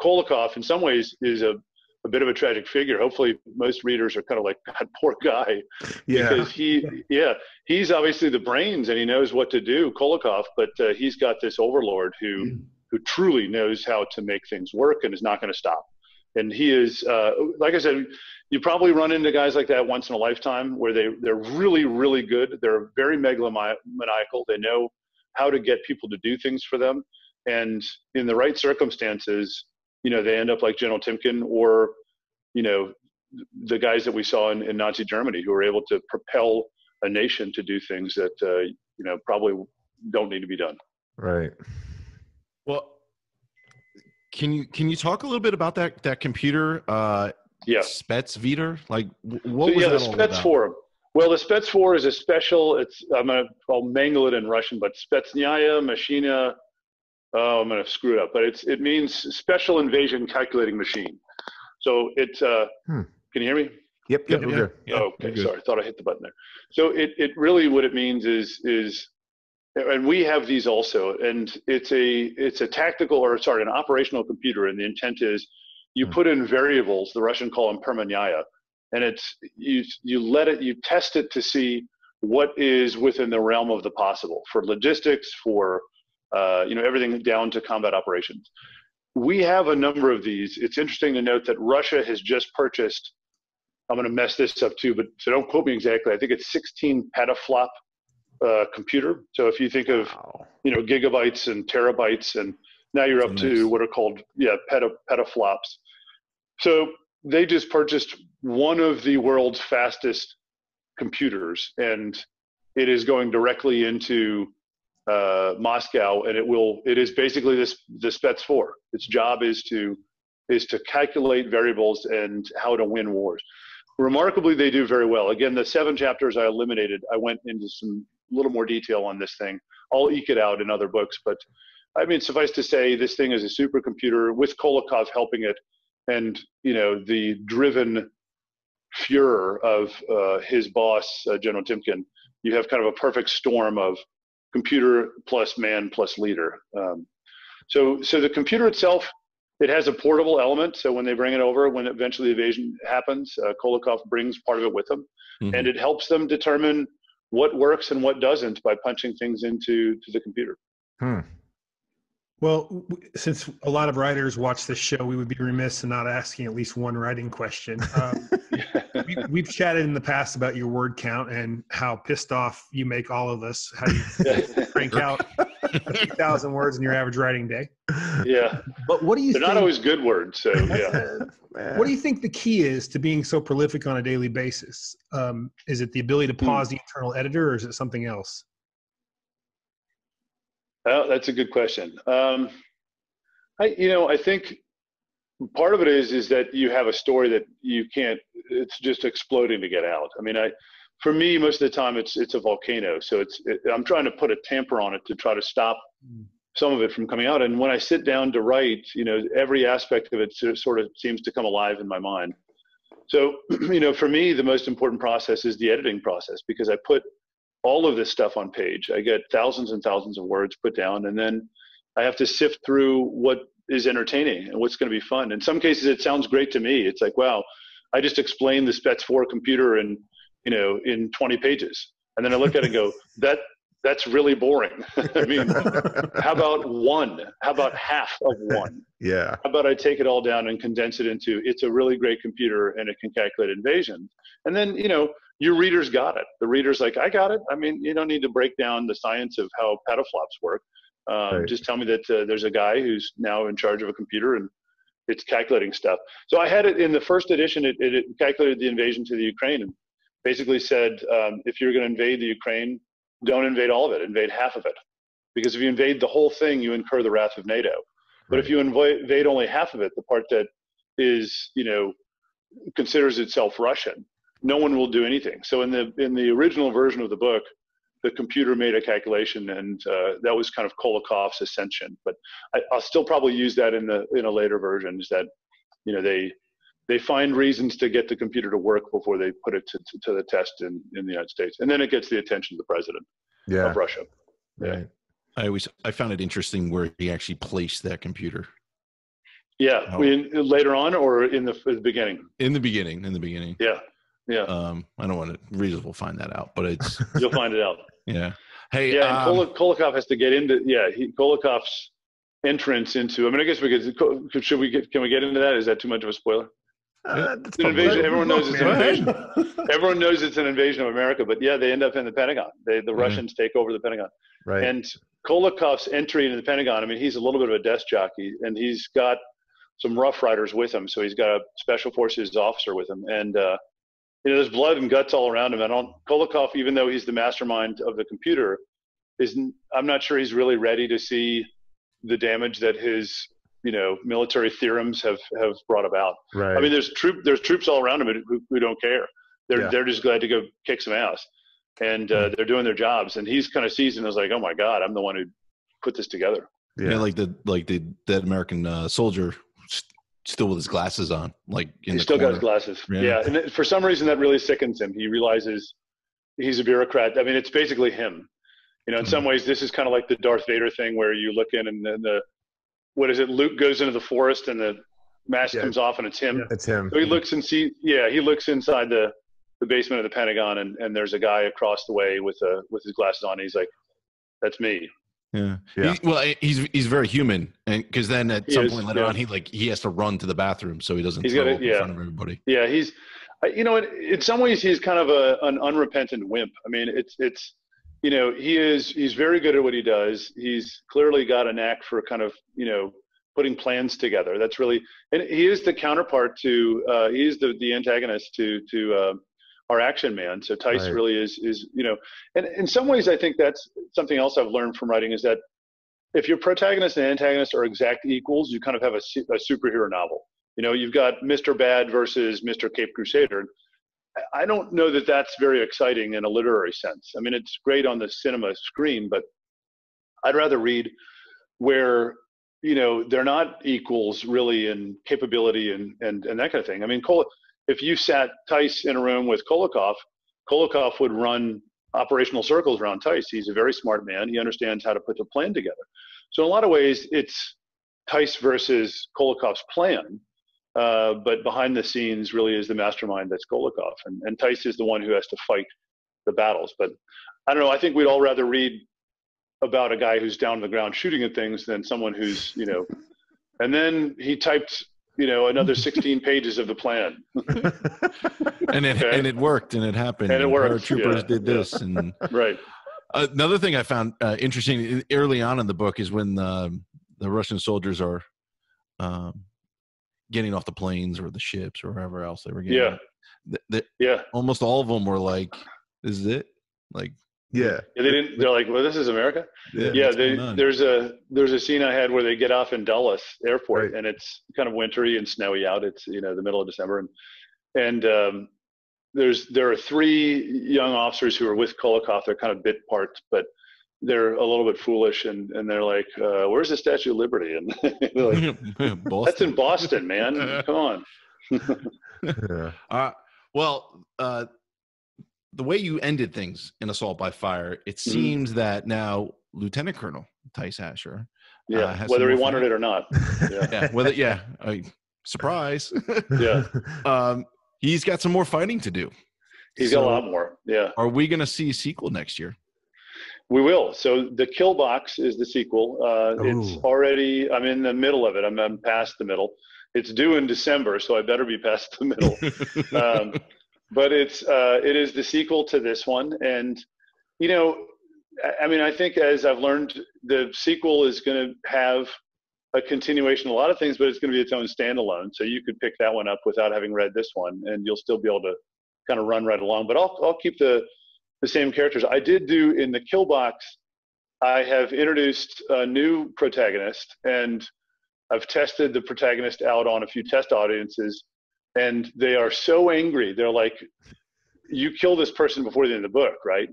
Speaker 2: Kolokov in some ways is a a bit of a tragic figure. Hopefully, most readers are kind of like, God, poor guy,
Speaker 4: yeah.
Speaker 2: because he, yeah, he's obviously the brains and he knows what to do, Kolokov, but uh, he's got this overlord who, who truly knows how to make things work and is not going to stop. And he is, uh, like I said, you probably run into guys like that once in a lifetime where they they're really really good. They're very megalomaniacal. They know how to get people to do things for them, and in the right circumstances, you know, they end up like General Timkin or, you know, the guys that we saw in, in Nazi Germany who were able to propel a nation to do things that, uh, you know, probably don't need to be done.
Speaker 4: Right.
Speaker 1: Well, can you can you talk a little bit about that that computer? Uh,
Speaker 2: yeah.
Speaker 1: Spetsviter? Like, what
Speaker 2: so,
Speaker 1: was
Speaker 2: yeah,
Speaker 1: that
Speaker 2: the
Speaker 1: all
Speaker 2: Spets
Speaker 1: about?
Speaker 2: Forum. Well, the Spets Four is a special. It's I'm gonna I'll mangle it in Russian, but Spetsnaya Machina. Oh, I'm gonna screw it up, but it's it means special invasion calculating machine. So it. Uh,
Speaker 4: Hmm.
Speaker 2: Can you hear me?
Speaker 4: Yep. Yep.
Speaker 1: Yeah,
Speaker 4: we're
Speaker 1: yeah.
Speaker 2: oh, okay, sorry. I thought I hit the button there. So it, it really what it means is is and we have these also and it's a it's a tactical or sorry an operational computer and the intent is you
Speaker 4: Hmm.
Speaker 2: put in variables the Russian call them permanyaya and it's you you let it you test it to see what is within the realm of the possible for logistics for uh, you know everything down to combat operations we have a number of these it's interesting to note that Russia has just purchased I'm going to mess this up too, but so don't quote me exactly. I think it's 16 petaflop uh, computer. So if you think of
Speaker 4: Wow.
Speaker 2: you know gigabytes and terabytes, and now you're up
Speaker 1: Nice.
Speaker 2: to what are called yeah peta, petaflops. So they just purchased one of the world's fastest computers, and it is going directly into uh, Moscow, and it will. It is basically this the Spets Four. Its job is to is to calculate variables and how to win wars. Remarkably, they do very well. Again, the seven chapters I eliminated. I went into some little more detail on this thing. I'll eke it out in other books, but I mean, suffice to say, this thing is a supercomputer with Kolokov helping it, and you know the driven furor of uh, his boss, uh, General Timkin. You have kind of a perfect storm of computer plus man plus leader. Um, so, so the computer itself, it has a portable element. So when they bring it over, when eventually the invasion happens, uh, Kolokov brings part of it with him,
Speaker 1: Mhm.
Speaker 2: and it helps them determine what works and what doesn't by punching things into to the computer.
Speaker 4: Hmm.
Speaker 3: Well, w- since a lot of writers watch this show, we would be remiss in not asking at least one writing question. Um, we, we've chatted in the past about your word count and how pissed off you make all of us. How you crank out a few thousand words in your average writing day.
Speaker 2: yeah,
Speaker 3: But what do you
Speaker 2: they're
Speaker 3: think?
Speaker 2: not always good words. So yeah.
Speaker 3: what do you think the key is to being so prolific on a daily basis? Um, is it the ability to
Speaker 2: Hmm.
Speaker 3: pause the internal editor, or is it something else?
Speaker 2: Oh, that's a good question. Um, I, you know, I think part of it is is that you have a story that you can't. It's just exploding to get out. I mean, I for me most of the time it's it's a volcano, so it's it, I'm trying to put a tamper on it to try to stop
Speaker 3: Mm.
Speaker 2: some of it from coming out. And when I sit down to write, you know, every aspect of it sort of seems to come alive in my mind. So, you know, for me, the most important process is the editing process because I put all of this stuff on page. I get thousands and thousands of words put down, and then I have to sift through what is entertaining and what's going to be fun. In some cases, it sounds great to me. It's like, wow, I just explained the Spets 4 computer in, you know, in 20 pages. And then I look at it and go, that that's really boring. I mean, how about one? How about half of one?
Speaker 4: yeah.
Speaker 2: How about I take it all down and condense it into it's a really great computer and it can calculate invasion. And then, you know, your readers got it. The reader's like, I got it. I mean, you don't need to break down the science of how petaflops work. Um,
Speaker 4: Right.
Speaker 2: Just tell me that uh, there's a guy who's now in charge of a computer and it's calculating stuff. So I had it in the first edition. It, it, it calculated the invasion to the Ukraine and basically said, um, if you're going to invade the Ukraine, don't invade all of it. Invade half of it, because if you invade the whole thing, you incur the wrath of NATO. But if you invade only half of it, the part that is, you know, considers itself Russian, no one will do anything. So in the in the original version of the book, the computer made a calculation, and uh, that was kind of Kolokov's ascension. But I, I'll still probably use that in the in a later version. Is that you know they they find reasons to get the computer to work before they put it to, to, to the test in, in the United States, and then it gets the attention of the president
Speaker 4: Yeah.
Speaker 2: of Russia. Yeah.
Speaker 4: Right.
Speaker 1: I always I found it interesting where he actually placed that computer
Speaker 2: Yeah,
Speaker 1: Oh.
Speaker 2: in, later on or in the, in the beginning.
Speaker 1: in the beginning. In the beginning,
Speaker 2: Yeah, yeah,
Speaker 1: um, I don't want to. Readers will find that out, but it's
Speaker 2: you'll find it out.
Speaker 1: yeah. Hey,
Speaker 2: Yeah, and
Speaker 1: um,
Speaker 2: Kol- Kolokov has to get into yeah he, Kolokov's entrance into. I mean, I guess we could. Should we get? Can we get into that? Is that too much of a spoiler?
Speaker 4: Uh,
Speaker 2: It's an invasion. Everyone knows it's an invasion. Everyone knows it's an invasion of America, but yeah, they end up in the Pentagon. They, the
Speaker 1: Yeah.
Speaker 2: Russians take over the Pentagon.
Speaker 4: Right.
Speaker 2: And Kolokov's entry into the Pentagon, I mean, he's a little bit of a desk jockey, and he's got some Rough Riders with him. So he's got a Special Forces officer with him, and uh, you know, there's blood and guts all around him. I don't. Kolokov, even though he's the mastermind of the computer, is I'm not sure he's really ready to see the damage that his you know military theorems have have brought about.
Speaker 4: right.
Speaker 2: I mean, there's troop there's troops all around him who, who don't care. They're
Speaker 4: Yeah.
Speaker 2: they're just glad to go kick some ass, and uh, they're doing their jobs. And he's kind of sees it and is like, oh my god, I'm the one who put this together.
Speaker 1: yeah.
Speaker 4: yeah.
Speaker 1: like the like the that American uh, soldier st- still with his glasses on, like in
Speaker 2: He's
Speaker 1: the
Speaker 2: still got his glasses.
Speaker 1: Yeah.
Speaker 2: Yeah, and for some reason that really sickens him. He realizes he's a bureaucrat. I mean, it's basically him. You know, in
Speaker 1: Hmm.
Speaker 2: some ways, this is kind of like the Darth Vader thing, where you look in and then the what is it? Luke goes into the forest and the mask
Speaker 4: Yeah.
Speaker 2: comes off and it's him.
Speaker 3: Yeah.
Speaker 4: it's him.
Speaker 2: So he looks and see, yeah, he looks inside the, the basement of the Pentagon, and, and there's a guy across the way with a with his glasses on. And he's like, "That's me."
Speaker 1: Yeah.
Speaker 4: Yeah.
Speaker 1: He- well, he's he's very human, and because then at
Speaker 2: He
Speaker 1: some
Speaker 2: is,
Speaker 1: point later
Speaker 2: yeah.
Speaker 1: on, he like he has to run to the bathroom so he doesn't
Speaker 2: He's gotta-
Speaker 1: up in
Speaker 2: yeah.
Speaker 1: front of everybody.
Speaker 2: Yeah, he's, you know, in, in some ways he's kind of a an unrepentant wimp. I mean, it's it's, you know, he is he's very good at what he does. He's clearly got a knack for kind of you know putting plans together. That's really, and he is the counterpart to uh, he is the the antagonist to to. Uh, our action man. So Tice
Speaker 4: Right.
Speaker 2: really is is you know, and in some ways I think that's something else I've learned from writing is that if your protagonist and antagonist are exact equals, you kind of have a, a superhero novel. You know, you've got Mr. Bad versus Mr. Cape Crusader. I- don't know that that's very exciting in a literary sense. I mean, it's great on the cinema screen, but I'd rather read where you know they're not equals really in capability and and and that kind of thing. I mean, Kol- if you sat Tice in a room with Kolokov, Kolokov would run operational circles around Tice. He's a very smart man. He understands how to put the plan together. So in a lot of ways, it's Tice versus Kolokov's plan. Uh, but behind the scenes, really is the mastermind that's Kolokov, and, and Tice is the one who has to fight the battles. But I don't know. I think we'd all rather read about a guy who's down on the ground shooting at things than someone who's you know. And then he typed you know another 16 pages of the plan.
Speaker 1: And it
Speaker 2: Okay.
Speaker 1: and it worked, and it happened.
Speaker 2: And it worked,
Speaker 1: Paratroopers
Speaker 2: yeah,
Speaker 1: did
Speaker 2: yeah.
Speaker 1: this, and
Speaker 2: right.
Speaker 1: another thing I found uh, interesting early on in the book is when the the Russian soldiers are um, getting off the planes or the ships or wherever else they were getting.
Speaker 2: Yeah.
Speaker 1: th- th-
Speaker 2: Yeah.
Speaker 1: almost all of them were like, "This is it." Like
Speaker 4: Yeah.
Speaker 2: Yeah, they didn't. They're like, well, this is America.
Speaker 1: Yeah,
Speaker 2: Yeah, they, there's a there's a scene I had where they get off in Dulles Airport,
Speaker 4: Right.
Speaker 2: and it's kind of wintry and snowy out. It's you know the middle of December, and and um, there's there are three young officers who are with Kolokov. They're kind of bit parts, but they're a little bit foolish, and and they're like, uh, "Where's the Statue of Liberty?" And they're like, "That's in Boston, man. Come on."
Speaker 4: yeah.
Speaker 1: Uh, well, uh, the way you ended things in Assault by Fire, it
Speaker 2: Mm-hmm.
Speaker 1: seems that now Lieutenant Colonel Tice Asher,
Speaker 2: Yeah,
Speaker 1: has
Speaker 2: whether he wanted it or not. Yeah.
Speaker 1: yeah, whether yeah, I, surprise,
Speaker 2: Yeah.
Speaker 1: um, he's got some more fighting to do.
Speaker 2: He's
Speaker 1: So-
Speaker 2: got a lot more. Yeah.
Speaker 1: Are we going to see a sequel next year?
Speaker 2: We will. So the Kill Box is the sequel. Uh, it's already. I'm in the middle of it. I'm, I'm past the middle. It's due in December, so I better be past the middle. um, but it's uh, it is the sequel to this one, and you know, I- mean, I think as I've learned, the sequel is going to have a continuation a lot of things, but it's going to be its own standalone. So you could pick that one up without having read this one, and you'll still be able to kind of run right along. But I'll I'll keep the the same characters. I did do in the kill box. I have introduced a new protagonist, and I've tested the protagonist out on a few test audiences, and they are so angry. They're like, "You kill this person before the end of the book, right?"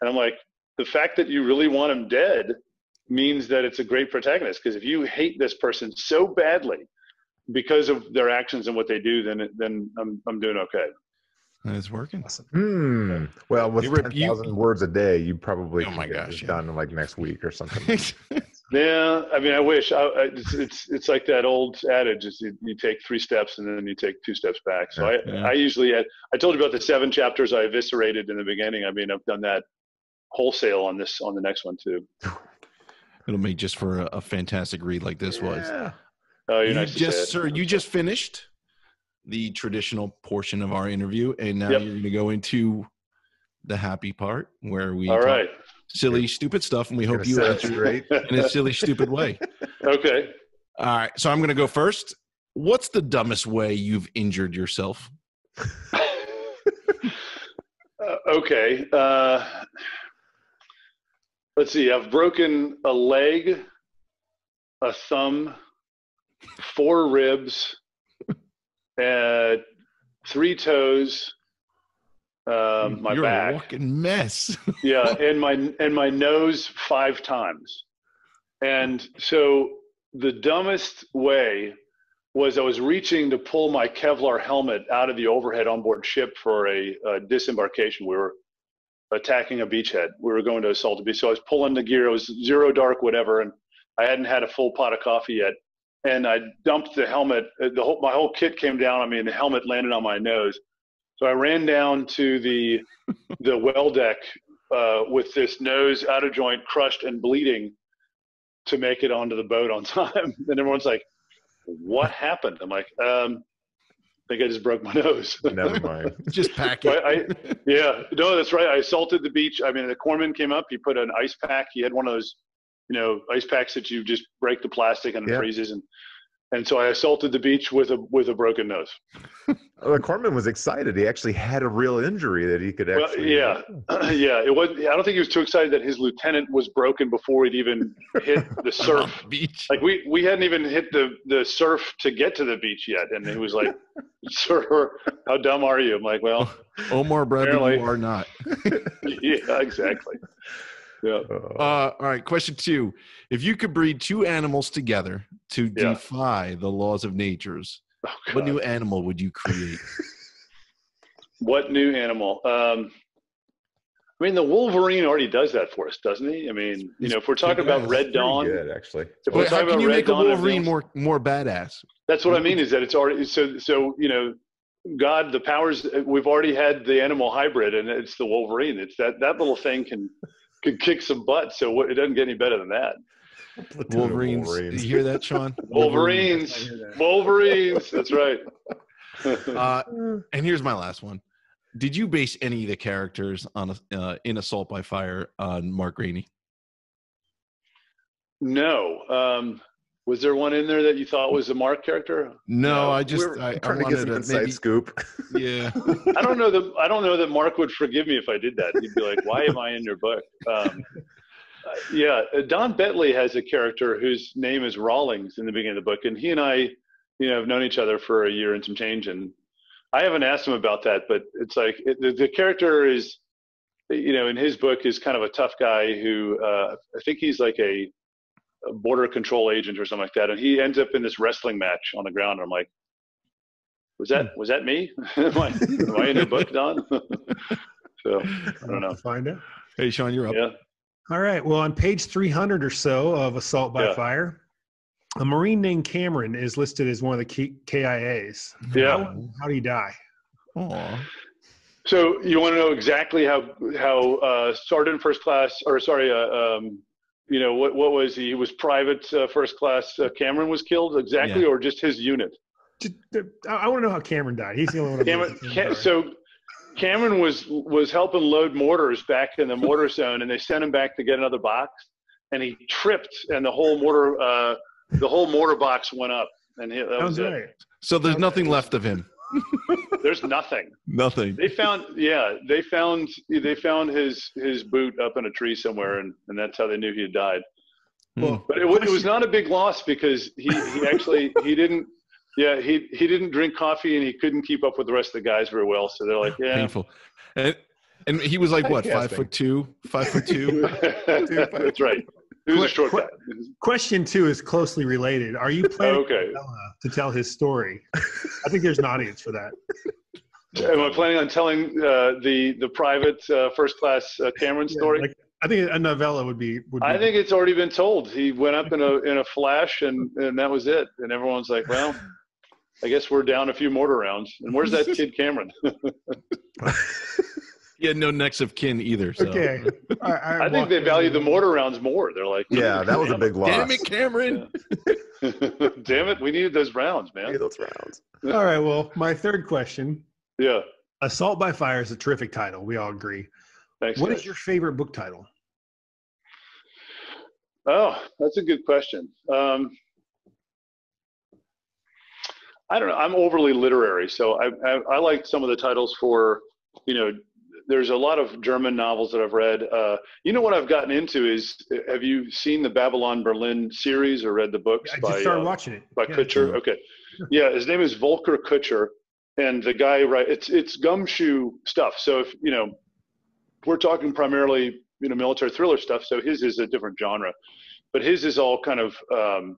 Speaker 2: And I'm like, "The fact that you really want him dead means that it's a great protagonist. Because if you hate this person so badly because of their actions and what they do, then then I'm I'm doing okay."
Speaker 1: And it's working.
Speaker 3: Awesome.
Speaker 4: Hmm. Well, with
Speaker 1: You were-
Speaker 4: ten words a day, you probably
Speaker 1: Oh my gosh,
Speaker 4: this
Speaker 1: yeah.
Speaker 4: done in like next week or something.
Speaker 2: Yeah, I mean, I wish. I, I, it's, it's it's like that old adage: is you, you take three steps and then you take two steps back. So I
Speaker 1: Yeah.
Speaker 2: I usually had, I told you about the seven chapters I eviscerated in the beginning. I mean, I've done that wholesale on this on the next one too.
Speaker 1: It'll make just for a, a fantastic read like this was.
Speaker 4: Yeah.
Speaker 2: Oh, you're
Speaker 1: you
Speaker 2: nice
Speaker 1: just, sir, you just finished the traditional portion of our interview, and now
Speaker 2: Yep.
Speaker 1: you're going to go into the happy part where we
Speaker 2: All right.
Speaker 1: Silly, stupid stuff, and we hope you
Speaker 4: it
Speaker 1: answer
Speaker 4: straight.
Speaker 1: in a silly, stupid way.
Speaker 2: okay.
Speaker 1: All right, so I'm going to go first. What's the dumbest way you've injured yourself?
Speaker 2: Uh, okay. Uh, let's see. I've broken a leg, a thumb, four ribs, uh, three toes, um, my
Speaker 1: you're
Speaker 2: back.
Speaker 1: a walking mess.
Speaker 2: yeah and my and my nose five times. And so the dumbest way was i was reaching to pull my kevlar helmet out of the overhead onboard ship for a, a disembarkation. We were attacking a beachhead. We were going to assault a beach. So i was pulling the gear. It was zero dark whatever and i hadn't had a full pot of coffee yet. And i dumped the helmet. Uh, the whole my whole kit came down on me and the helmet landed on my nose so i ran down to the the well deck uh, with this nose out of joint, crushed and bleeding, to make it onto the boat on time. And everyone's like, "What happened?" I'm like, um, "I think I just broke my nose."
Speaker 4: Never mind.
Speaker 1: just pack
Speaker 2: So
Speaker 1: it.
Speaker 2: I, yeah, no, that's right. I assaulted the beach. I mean, the corpsman came up. He put an ice pack. He had one of those, you know, ice packs that you just break the plastic and it
Speaker 4: Yeah.
Speaker 2: freezes. And and so I assaulted the beach with a with a broken nose.
Speaker 4: Well, the corpsman was excited. He actually had a real injury that he could
Speaker 2: Well,
Speaker 4: actually.
Speaker 2: yeah. yeah, it was. I don't think he was too excited that his lieutenant was broken before he'd even hit the surf.
Speaker 1: Beach.
Speaker 2: Like we we hadn't even hit the the surf to get to the beach yet, and he was like, "Sir, how dumb are you?" I'm like, "Well,
Speaker 1: Omar Bradley, you are not.
Speaker 2: yeah, exactly." Yeah.
Speaker 4: Uh,
Speaker 1: Uh, all right, question two. If you could breed two animals together to
Speaker 2: Yeah.
Speaker 1: defy the laws of nature's,
Speaker 2: Oh,
Speaker 1: what new animal would you create?
Speaker 2: What new animal? Um, I mean, the Wolverine already does that for us, doesn't he? I mean, you know, if we're talking
Speaker 1: pretty
Speaker 2: about. Red Dawn,
Speaker 4: good, actually.
Speaker 2: if we're
Speaker 1: Wait, how can
Speaker 2: about
Speaker 1: you
Speaker 2: Red
Speaker 1: make a Wolverine
Speaker 2: everything-
Speaker 1: more more badass?
Speaker 2: That's what I mean. Is that it's already so so you know, God, the powers we've already had the animal hybrid, and it's the Wolverine. It's that that little thing can can kick some butt. So it doesn't get any better than that.
Speaker 4: Platoon
Speaker 1: Wolverines.
Speaker 4: Wolverines.
Speaker 1: You hear that, Sean?
Speaker 2: Wolverines,
Speaker 3: I that.
Speaker 2: Wolverines. That's right.
Speaker 1: Uh, and here's my last one. Did you base any of the characters on a, uh, in Assault by Fire on Mark Greaney?
Speaker 2: no, um, Was there one in there that you thought was a Mark character?
Speaker 1: No,
Speaker 2: No,
Speaker 1: I just
Speaker 2: we're
Speaker 1: I, I
Speaker 4: trying to get
Speaker 1: wanted
Speaker 4: some inside
Speaker 1: maybe
Speaker 4: scoop.
Speaker 1: yeah.
Speaker 2: I don't know that I don't know that Mark would forgive me if I did that. He'd be like, "Why am I in your book?" Um, uh, yeah, uh, Don Bentley has a character whose name is Rawlings in the beginning of the book, and he and I, you know, have known each other for a year and some change, and I haven't asked him about that, but it's like it, the, the character is, you know, in his book is kind of a tough guy who uh, I think he's like a, a border control agent or something like that, and he ends up in this wrestling match on the ground. And I'm like, was that was that me? am, I, am I in your book, Don? so I don't know.
Speaker 3: Find out.
Speaker 1: Hey, Sean, you're up.
Speaker 2: Yeah.
Speaker 3: All right. Well, on page 300 or so of Assault by
Speaker 2: Yeah.
Speaker 3: Fire, a Marine named Cameron is listed as one of the K- KIAs.
Speaker 2: Yeah.
Speaker 3: How, how do you die?
Speaker 1: Aw.
Speaker 2: So you want to know exactly how how uh, Sergeant First Class, or sorry, uh, um, you know what what was he? He was Private uh, First Class. Uh, Cameron was killed exactly,
Speaker 1: Yeah.
Speaker 2: or just his unit?
Speaker 3: I, I want to know how Cameron died. He's the only one. who
Speaker 2: Cameron,
Speaker 3: knows the
Speaker 2: Ca-
Speaker 3: story.
Speaker 2: so Cameron was was helping load mortars back in the mortar zone, and they sent him back to get another box, and he tripped, and the whole mortar uh, the whole mortar box went up, and he, that was
Speaker 3: Sounds
Speaker 2: it.
Speaker 3: right.
Speaker 1: So there's nothing left of him.
Speaker 2: There's nothing.
Speaker 1: Nothing.
Speaker 2: They found, yeah, they found they found his his boot up in a tree somewhere, and, and that's how they knew he had died.
Speaker 1: Hmm.
Speaker 2: But it, it was not a big loss because he, he actually he didn't yeah he he didn't drink coffee and he couldn't keep up with the rest of the guys very well. So they're like, yeah,
Speaker 1: Painful. And and he was like what, five foot two, five foot two.
Speaker 2: that's right. A short guy.
Speaker 3: Question two is closely related. Are you planning
Speaker 2: Okay.
Speaker 3: to tell his story? I think there's an audience for that.
Speaker 2: Am I planning on telling uh, the the private uh, first class uh, Cameron
Speaker 3: Yeah,
Speaker 2: story?
Speaker 3: like, I think a novella would be. Would be
Speaker 2: I think it's already been told. He went up in a in a flash, and and that was it. And everyone's like, well, I guess we're down a few mortar rounds. And where's that kid Cameron?
Speaker 1: He had no next of kin either. So.
Speaker 3: okay. I, I
Speaker 2: I think they value the mortar rounds more. They're like,
Speaker 4: Yeah, that was a big loss.
Speaker 1: Damn it, Cameron.
Speaker 2: damn it, we needed those rounds,
Speaker 4: Hey,
Speaker 2: man.
Speaker 4: those rounds.
Speaker 3: All right. Well, my third question:
Speaker 2: Yeah,
Speaker 3: Assault by Fire is a terrific title. We all agree.
Speaker 2: thanks.
Speaker 3: What
Speaker 2: guys.
Speaker 3: is your favorite book title?
Speaker 2: Oh, that's a good question. Um, I don't know. I'm overly literary, so I, I, I like some of the titles for, you know, there's a lot of German novels that I've read. Uh, you know what I've gotten into is, have you seen the Babylon Berlin series or read the books
Speaker 3: I just
Speaker 2: by
Speaker 3: started
Speaker 2: uh,
Speaker 3: watching it.
Speaker 2: by
Speaker 3: Yeah.
Speaker 2: Kutscher? Okay, yeah, his name is Volker Kutscher, and the guy right, it's it's gumshoe stuff. So if you know, we're talking primarily you know military thriller stuff. So his is a different genre, but his is all kind of um,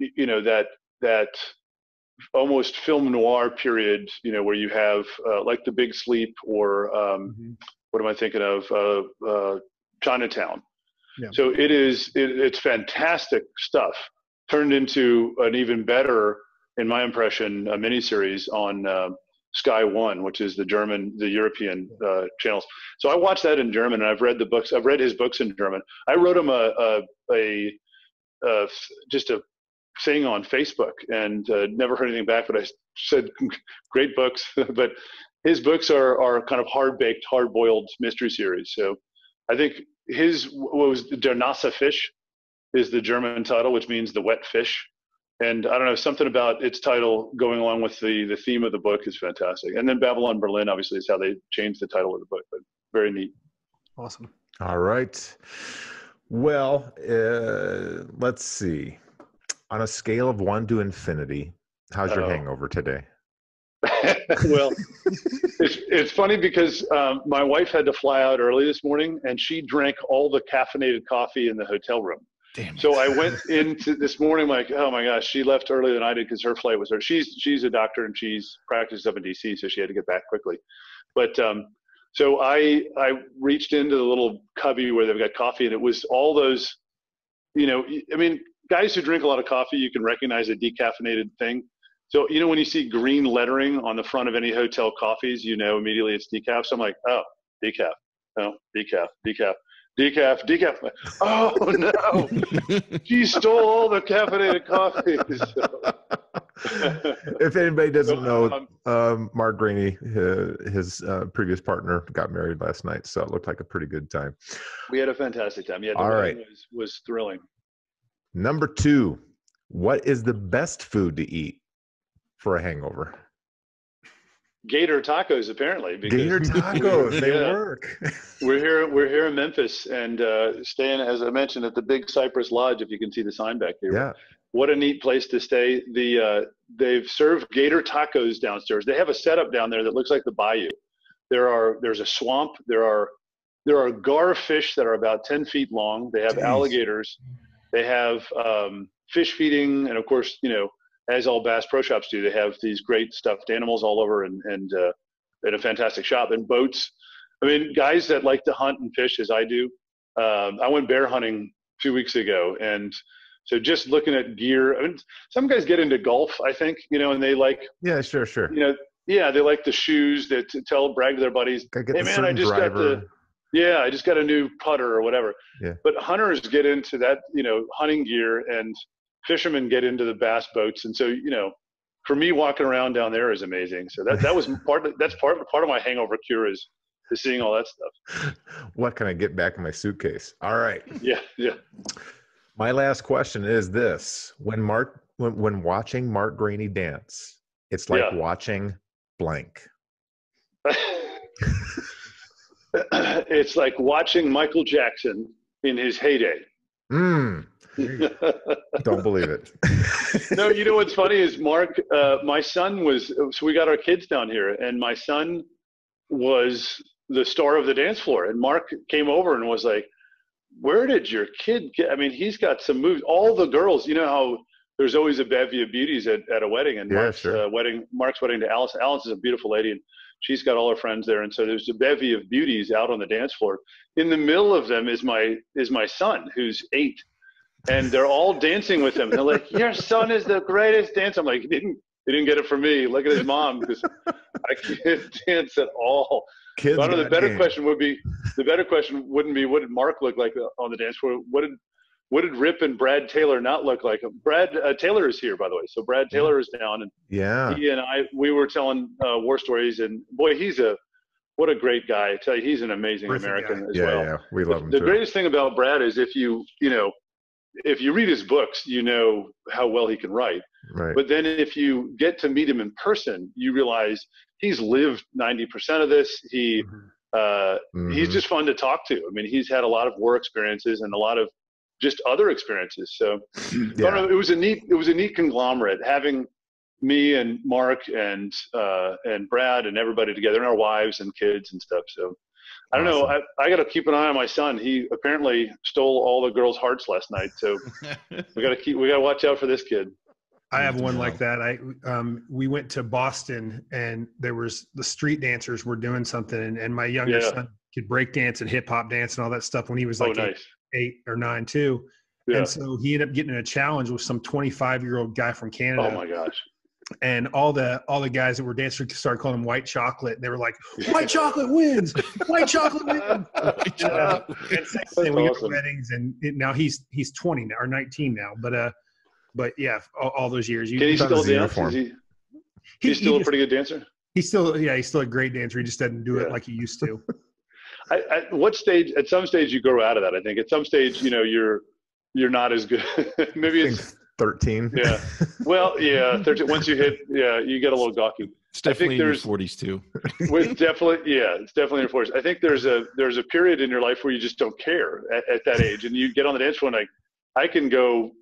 Speaker 2: you know that that almost film noir period. You know where you have uh, like The Big Sleep or um,
Speaker 3: Mhm.
Speaker 2: what am I thinking of? Uh, uh, Chinatown.
Speaker 3: Yeah.
Speaker 2: So it is. It, it's fantastic stuff turned into an even better, in my impression, a miniseries on uh, Sky One, which is the German, the European uh, channels. So I watched that in German, and I've read the books. I've read his books in German. I wrote him a a, a, a just a thing on Facebook, and uh, never heard anything back. But I said, great books, but his books are are kind of hard baked, hard boiled mystery series. So I think his what was Der Nasse Fisch is the German title, which means the wet fish. And I don't know, something about its title going along with the the theme of the book is fantastic. And then Babylon Berlin, obviously, is how they changed the title of the book, but very neat.
Speaker 3: Awesome.
Speaker 4: All right. Well, uh, let's see. On a scale of one to infinity, how's your
Speaker 2: Uh-oh.
Speaker 4: hangover today?
Speaker 2: well, it's it's funny because um, my wife had to fly out early this morning, and she drank all the caffeinated coffee in the hotel room.
Speaker 1: Damn.
Speaker 2: So I went into this morning like, oh my gosh, she left earlier than I did because her flight was there. She's she's a doctor and she's practiced up in DC, so she had to get back quickly. But um, so I I reached into the little cubby where they've got coffee, and it was all those, you know, I mean, guys who drink a lot of coffee, you can recognize a decaffeinated thing. So you know when you see green lettering on the front of any hotel coffees, you know immediately it's decaf. So I'm like, oh, decaf, no, decaf, decaf. Decaf, decaf. Oh no! She stole all the caffeinated coffee.
Speaker 4: if anybody doesn't know,
Speaker 2: Um,
Speaker 4: Mark Greaney, uh, his uh, previous partner, got married last night, so it looked like a pretty good time.
Speaker 2: we had a fantastic time. Yeah, the
Speaker 4: All
Speaker 2: wedding
Speaker 4: right.
Speaker 2: was, was thrilling.
Speaker 4: Number two, What is the best food to eat for a hangover?
Speaker 2: Gator tacos, apparently.
Speaker 4: Gator tacos, they
Speaker 2: Yeah.
Speaker 4: work.
Speaker 2: We're here. We're here in Memphis, and uh, staying, as I mentioned, at the Big Cypress Lodge. If you can see the sign back here.
Speaker 4: yeah.
Speaker 2: What a neat place to stay. The uh, they've served gator tacos downstairs. They have a setup down there that looks like the bayou. There are there's a swamp. There are there are gar fish that are about ten feet long. They have
Speaker 3: Jeez.
Speaker 2: alligators. They have um, fish feeding, and of course, you know, as all Bass Pro Shops do, they have these great stuffed animals all over, and and uh, and a fantastic shop and boats. I mean, guys that like to hunt and fish as I do. Um, I went bear hunting two weeks ago, and so just looking at gear. I mean, some guys get into golf, I think, you know, and they like,
Speaker 4: Yeah, sure, sure.
Speaker 2: you know, yeah, they like the shoes that tell, brag to their buddies. Hey
Speaker 4: the
Speaker 2: man, I just got
Speaker 4: driver.
Speaker 2: the yeah, I just got a new putter or whatever.
Speaker 4: Yeah.
Speaker 2: But hunters get into that, you know, hunting gear, and fishermen get into the bass boats, and so you know, for me, walking around down there is amazing. So that that was part of, that's part part of my hangover cure is is seeing all that stuff.
Speaker 4: what can I get back in my suitcase? All right.
Speaker 2: Yeah, yeah.
Speaker 4: My last question is this: When Mark, when, when watching Mark Greaney dance, it's like
Speaker 2: Yeah.
Speaker 4: watching blank.
Speaker 2: it's like watching Michael Jackson in his heyday.
Speaker 4: Mm, don't believe it.
Speaker 2: no, you know what's funny is Mark. Uh, my son was so we got our kids down here, and my son was the star of the dance floor. And Mark came over and was like, "Where did your kid get? I mean, he's got some moves. All the girls, you know how." There's always a bevy of beauties at, at a wedding, and
Speaker 4: Yeah,
Speaker 2: Mark's
Speaker 4: sure.
Speaker 2: uh, wedding, Mark's wedding to Alice. Alice is a beautiful lady, and she's got all her friends there, and so there's a bevy of beauties out on the dance floor. In the middle of them is my is my son, who's eight, and they're all dancing with him. They're like, "Your son is the greatest dancer." I'm like, "He didn't he didn't get it from me. Look at his mom because I can't dance at all."
Speaker 4: Kids.
Speaker 2: I don't know. The better
Speaker 4: game.
Speaker 2: question would be the better question wouldn't be what did Mark look like on the dance floor? What did what did Rip and Brad Taylor not look like? Brad uh, Taylor is here, by the way. So Brad Taylor is down, and
Speaker 4: Yeah.
Speaker 2: he and I we were telling uh, war stories, and boy, he's a what a great guy. I tell you, he's an amazing American
Speaker 3: guy.
Speaker 2: as
Speaker 4: Yeah,
Speaker 2: well.
Speaker 4: yeah. We love him
Speaker 2: The
Speaker 4: too.
Speaker 2: greatest thing about Brad is if you you know if you read his books, you know how well he can write.
Speaker 4: right.
Speaker 2: But then if you get to meet him in person, you realize he's lived 90% of this. He uh, he's
Speaker 4: Mhm.
Speaker 2: just fun to talk to. I mean, he's had a lot of war experiences and a lot of just other experiences. So I don't
Speaker 4: yeah.
Speaker 2: know, it was a neat it was a neat conglomerate having me and Mark and uh, and Brad and everybody together and our wives and kids and stuff. So I don't know. I, I got to keep an eye on my son. He apparently stole all the girls' hearts last night. So we got to keep we got to watch out for this kid.
Speaker 3: I have one like that. I um, we went to Boston and there was the street dancers were doing something, and, and my younger
Speaker 2: Yeah.
Speaker 3: son could break dance and hip hop dance and all that stuff when he was like
Speaker 2: oh,
Speaker 3: eight,
Speaker 2: nice.
Speaker 3: Eight or nine too.
Speaker 2: Yeah.
Speaker 3: And so he ended up getting in a challenge with some 25 year old guy from Canada,
Speaker 2: Oh my gosh.
Speaker 3: and all the all the guys that were dancing started calling him White Chocolate. And they were like, "White Chocolate wins! White Chocolate wins!" Uh, and since
Speaker 2: That's
Speaker 3: then we go to
Speaker 2: awesome.
Speaker 3: weddings, and it, now he's he's 20 now or 19 now, but uh, but yeah, all, all those years. You,
Speaker 2: Can he
Speaker 4: He's
Speaker 2: still dance? Is he,
Speaker 3: he-
Speaker 2: he's
Speaker 3: he
Speaker 2: still a
Speaker 3: just-
Speaker 2: pretty good dancer.
Speaker 3: He's still, yeah, he's still a great dancer. He just doesn't do
Speaker 2: Yeah.
Speaker 3: it like he used to.
Speaker 2: I, at what stage? At some stage, you grow out of that. I think at some stage, you know, you're you're not as good. Maybe it's
Speaker 4: 13.
Speaker 2: yeah. Well, yeah. 13, once you hit, yeah, you get a little gawky.
Speaker 1: It's definitely in your 40s too.
Speaker 2: With definitely, yeah, it's definitely enforced. I think there's a there's a period in your life where you just don't care at, at that age, and you get on the dance floor and like, I can go.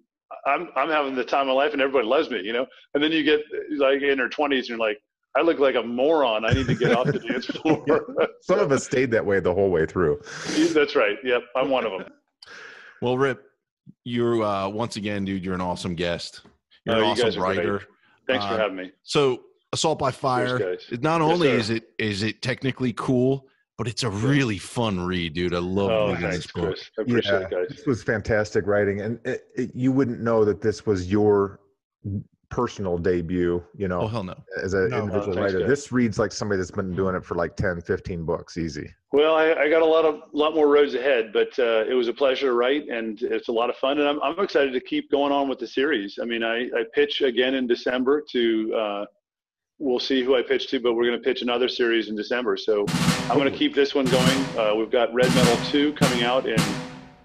Speaker 2: I'm I'm having the time of my life, and everybody loves me, you know. And then you get like in your 20s, and you're like, I look like a moron. I need to get off the dance floor.
Speaker 4: Some of us stayed that way the whole way through.
Speaker 2: That's right. Yep, I'm one of them.
Speaker 1: Well, Rip, you're uh, once again, dude. You're an awesome guest. You're
Speaker 2: Oh,
Speaker 1: an
Speaker 2: you
Speaker 1: awesome
Speaker 2: guys are great.
Speaker 1: writer.
Speaker 2: Thanks for
Speaker 1: Uh,
Speaker 2: having me.
Speaker 1: So, Assault by Fire.
Speaker 2: Cheers.
Speaker 1: Not only
Speaker 2: sir.
Speaker 1: is it is it technically cool, but it's a really fun read, dude. I love
Speaker 2: Oh,
Speaker 1: reading
Speaker 2: thanks,
Speaker 1: this book.
Speaker 2: Chris. I appreciate
Speaker 4: Yeah.
Speaker 2: it, guys.
Speaker 4: This was fantastic writing, and it, it, you wouldn't know that this was your personal debut. You know,
Speaker 1: Oh hell no!
Speaker 4: as an
Speaker 3: No.
Speaker 4: individual
Speaker 2: thanks,
Speaker 4: writer.
Speaker 2: guys.
Speaker 4: This reads like somebody that's been doing it for like 10, 15 books, easy.
Speaker 2: Well, I, I got a lot of lot more roads ahead, but uh, it was a pleasure to write, and it's a lot of fun, and I'm I'm excited to keep going on with the series. I mean, I, I pitch again in December to. Uh, We'll see who I pitch to, but we're going to pitch another series in December. So I'm going to keep this one going. Uh, we've got Red Metal 2 coming out in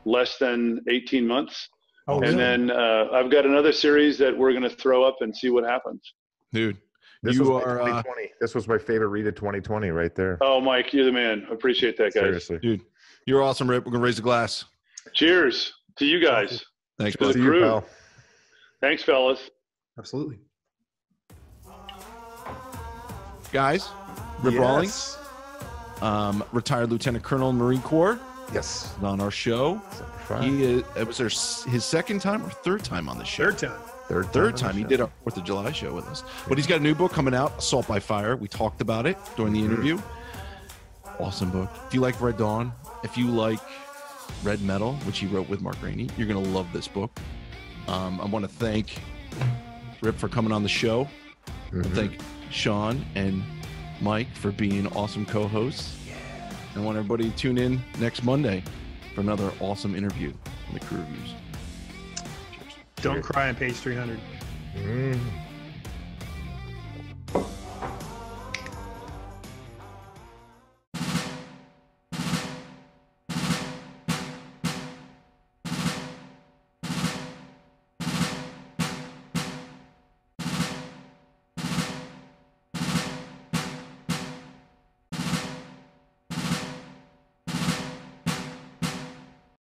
Speaker 2: less than 18 months.
Speaker 3: Oh,
Speaker 2: and
Speaker 3: really?
Speaker 2: then uh, I've got another series that we're going to throw up and see what happens.
Speaker 1: dude.
Speaker 4: This
Speaker 1: you
Speaker 4: was my
Speaker 1: are, uh,
Speaker 4: this was my favorite read of 2020 right there.
Speaker 2: Oh, Mike, you're the man. Appreciate that, guys.
Speaker 4: Seriously.
Speaker 1: dude. You're awesome, Rip. We're gonna raise a glass.
Speaker 2: Cheers to you guys.
Speaker 1: Thanks,
Speaker 2: To the
Speaker 1: bud.
Speaker 4: See you, pal.
Speaker 2: Thanks, fellas.
Speaker 3: Absolutely.
Speaker 1: guys. Rip
Speaker 4: Yes.
Speaker 1: Rawlings, um, retired Lieutenant Colonel Marine Corps,
Speaker 4: Yes.
Speaker 1: on our show.
Speaker 4: Semper
Speaker 1: He is, it was their, his second time or third time on the show.
Speaker 3: Third time.
Speaker 4: Third
Speaker 1: Third
Speaker 4: on the
Speaker 1: time he
Speaker 4: show.
Speaker 1: did our Fourth of July show with us. But he's got a new book coming out, Assault by Fire. We talked about it during the interview. Awesome book. If you like Red Dawn, if you like Red Metal, which he wrote with Mark Greaney, you're gonna love this book. Um, I want to thank Rip for coming on the show. I
Speaker 4: Mhm.
Speaker 1: thank Sean and Mike for being awesome co-hosts. I want everybody to tune in next Monday for another awesome interview on the Crew Reviews. Cheers.
Speaker 3: Don't cry on page 300.
Speaker 4: Mm.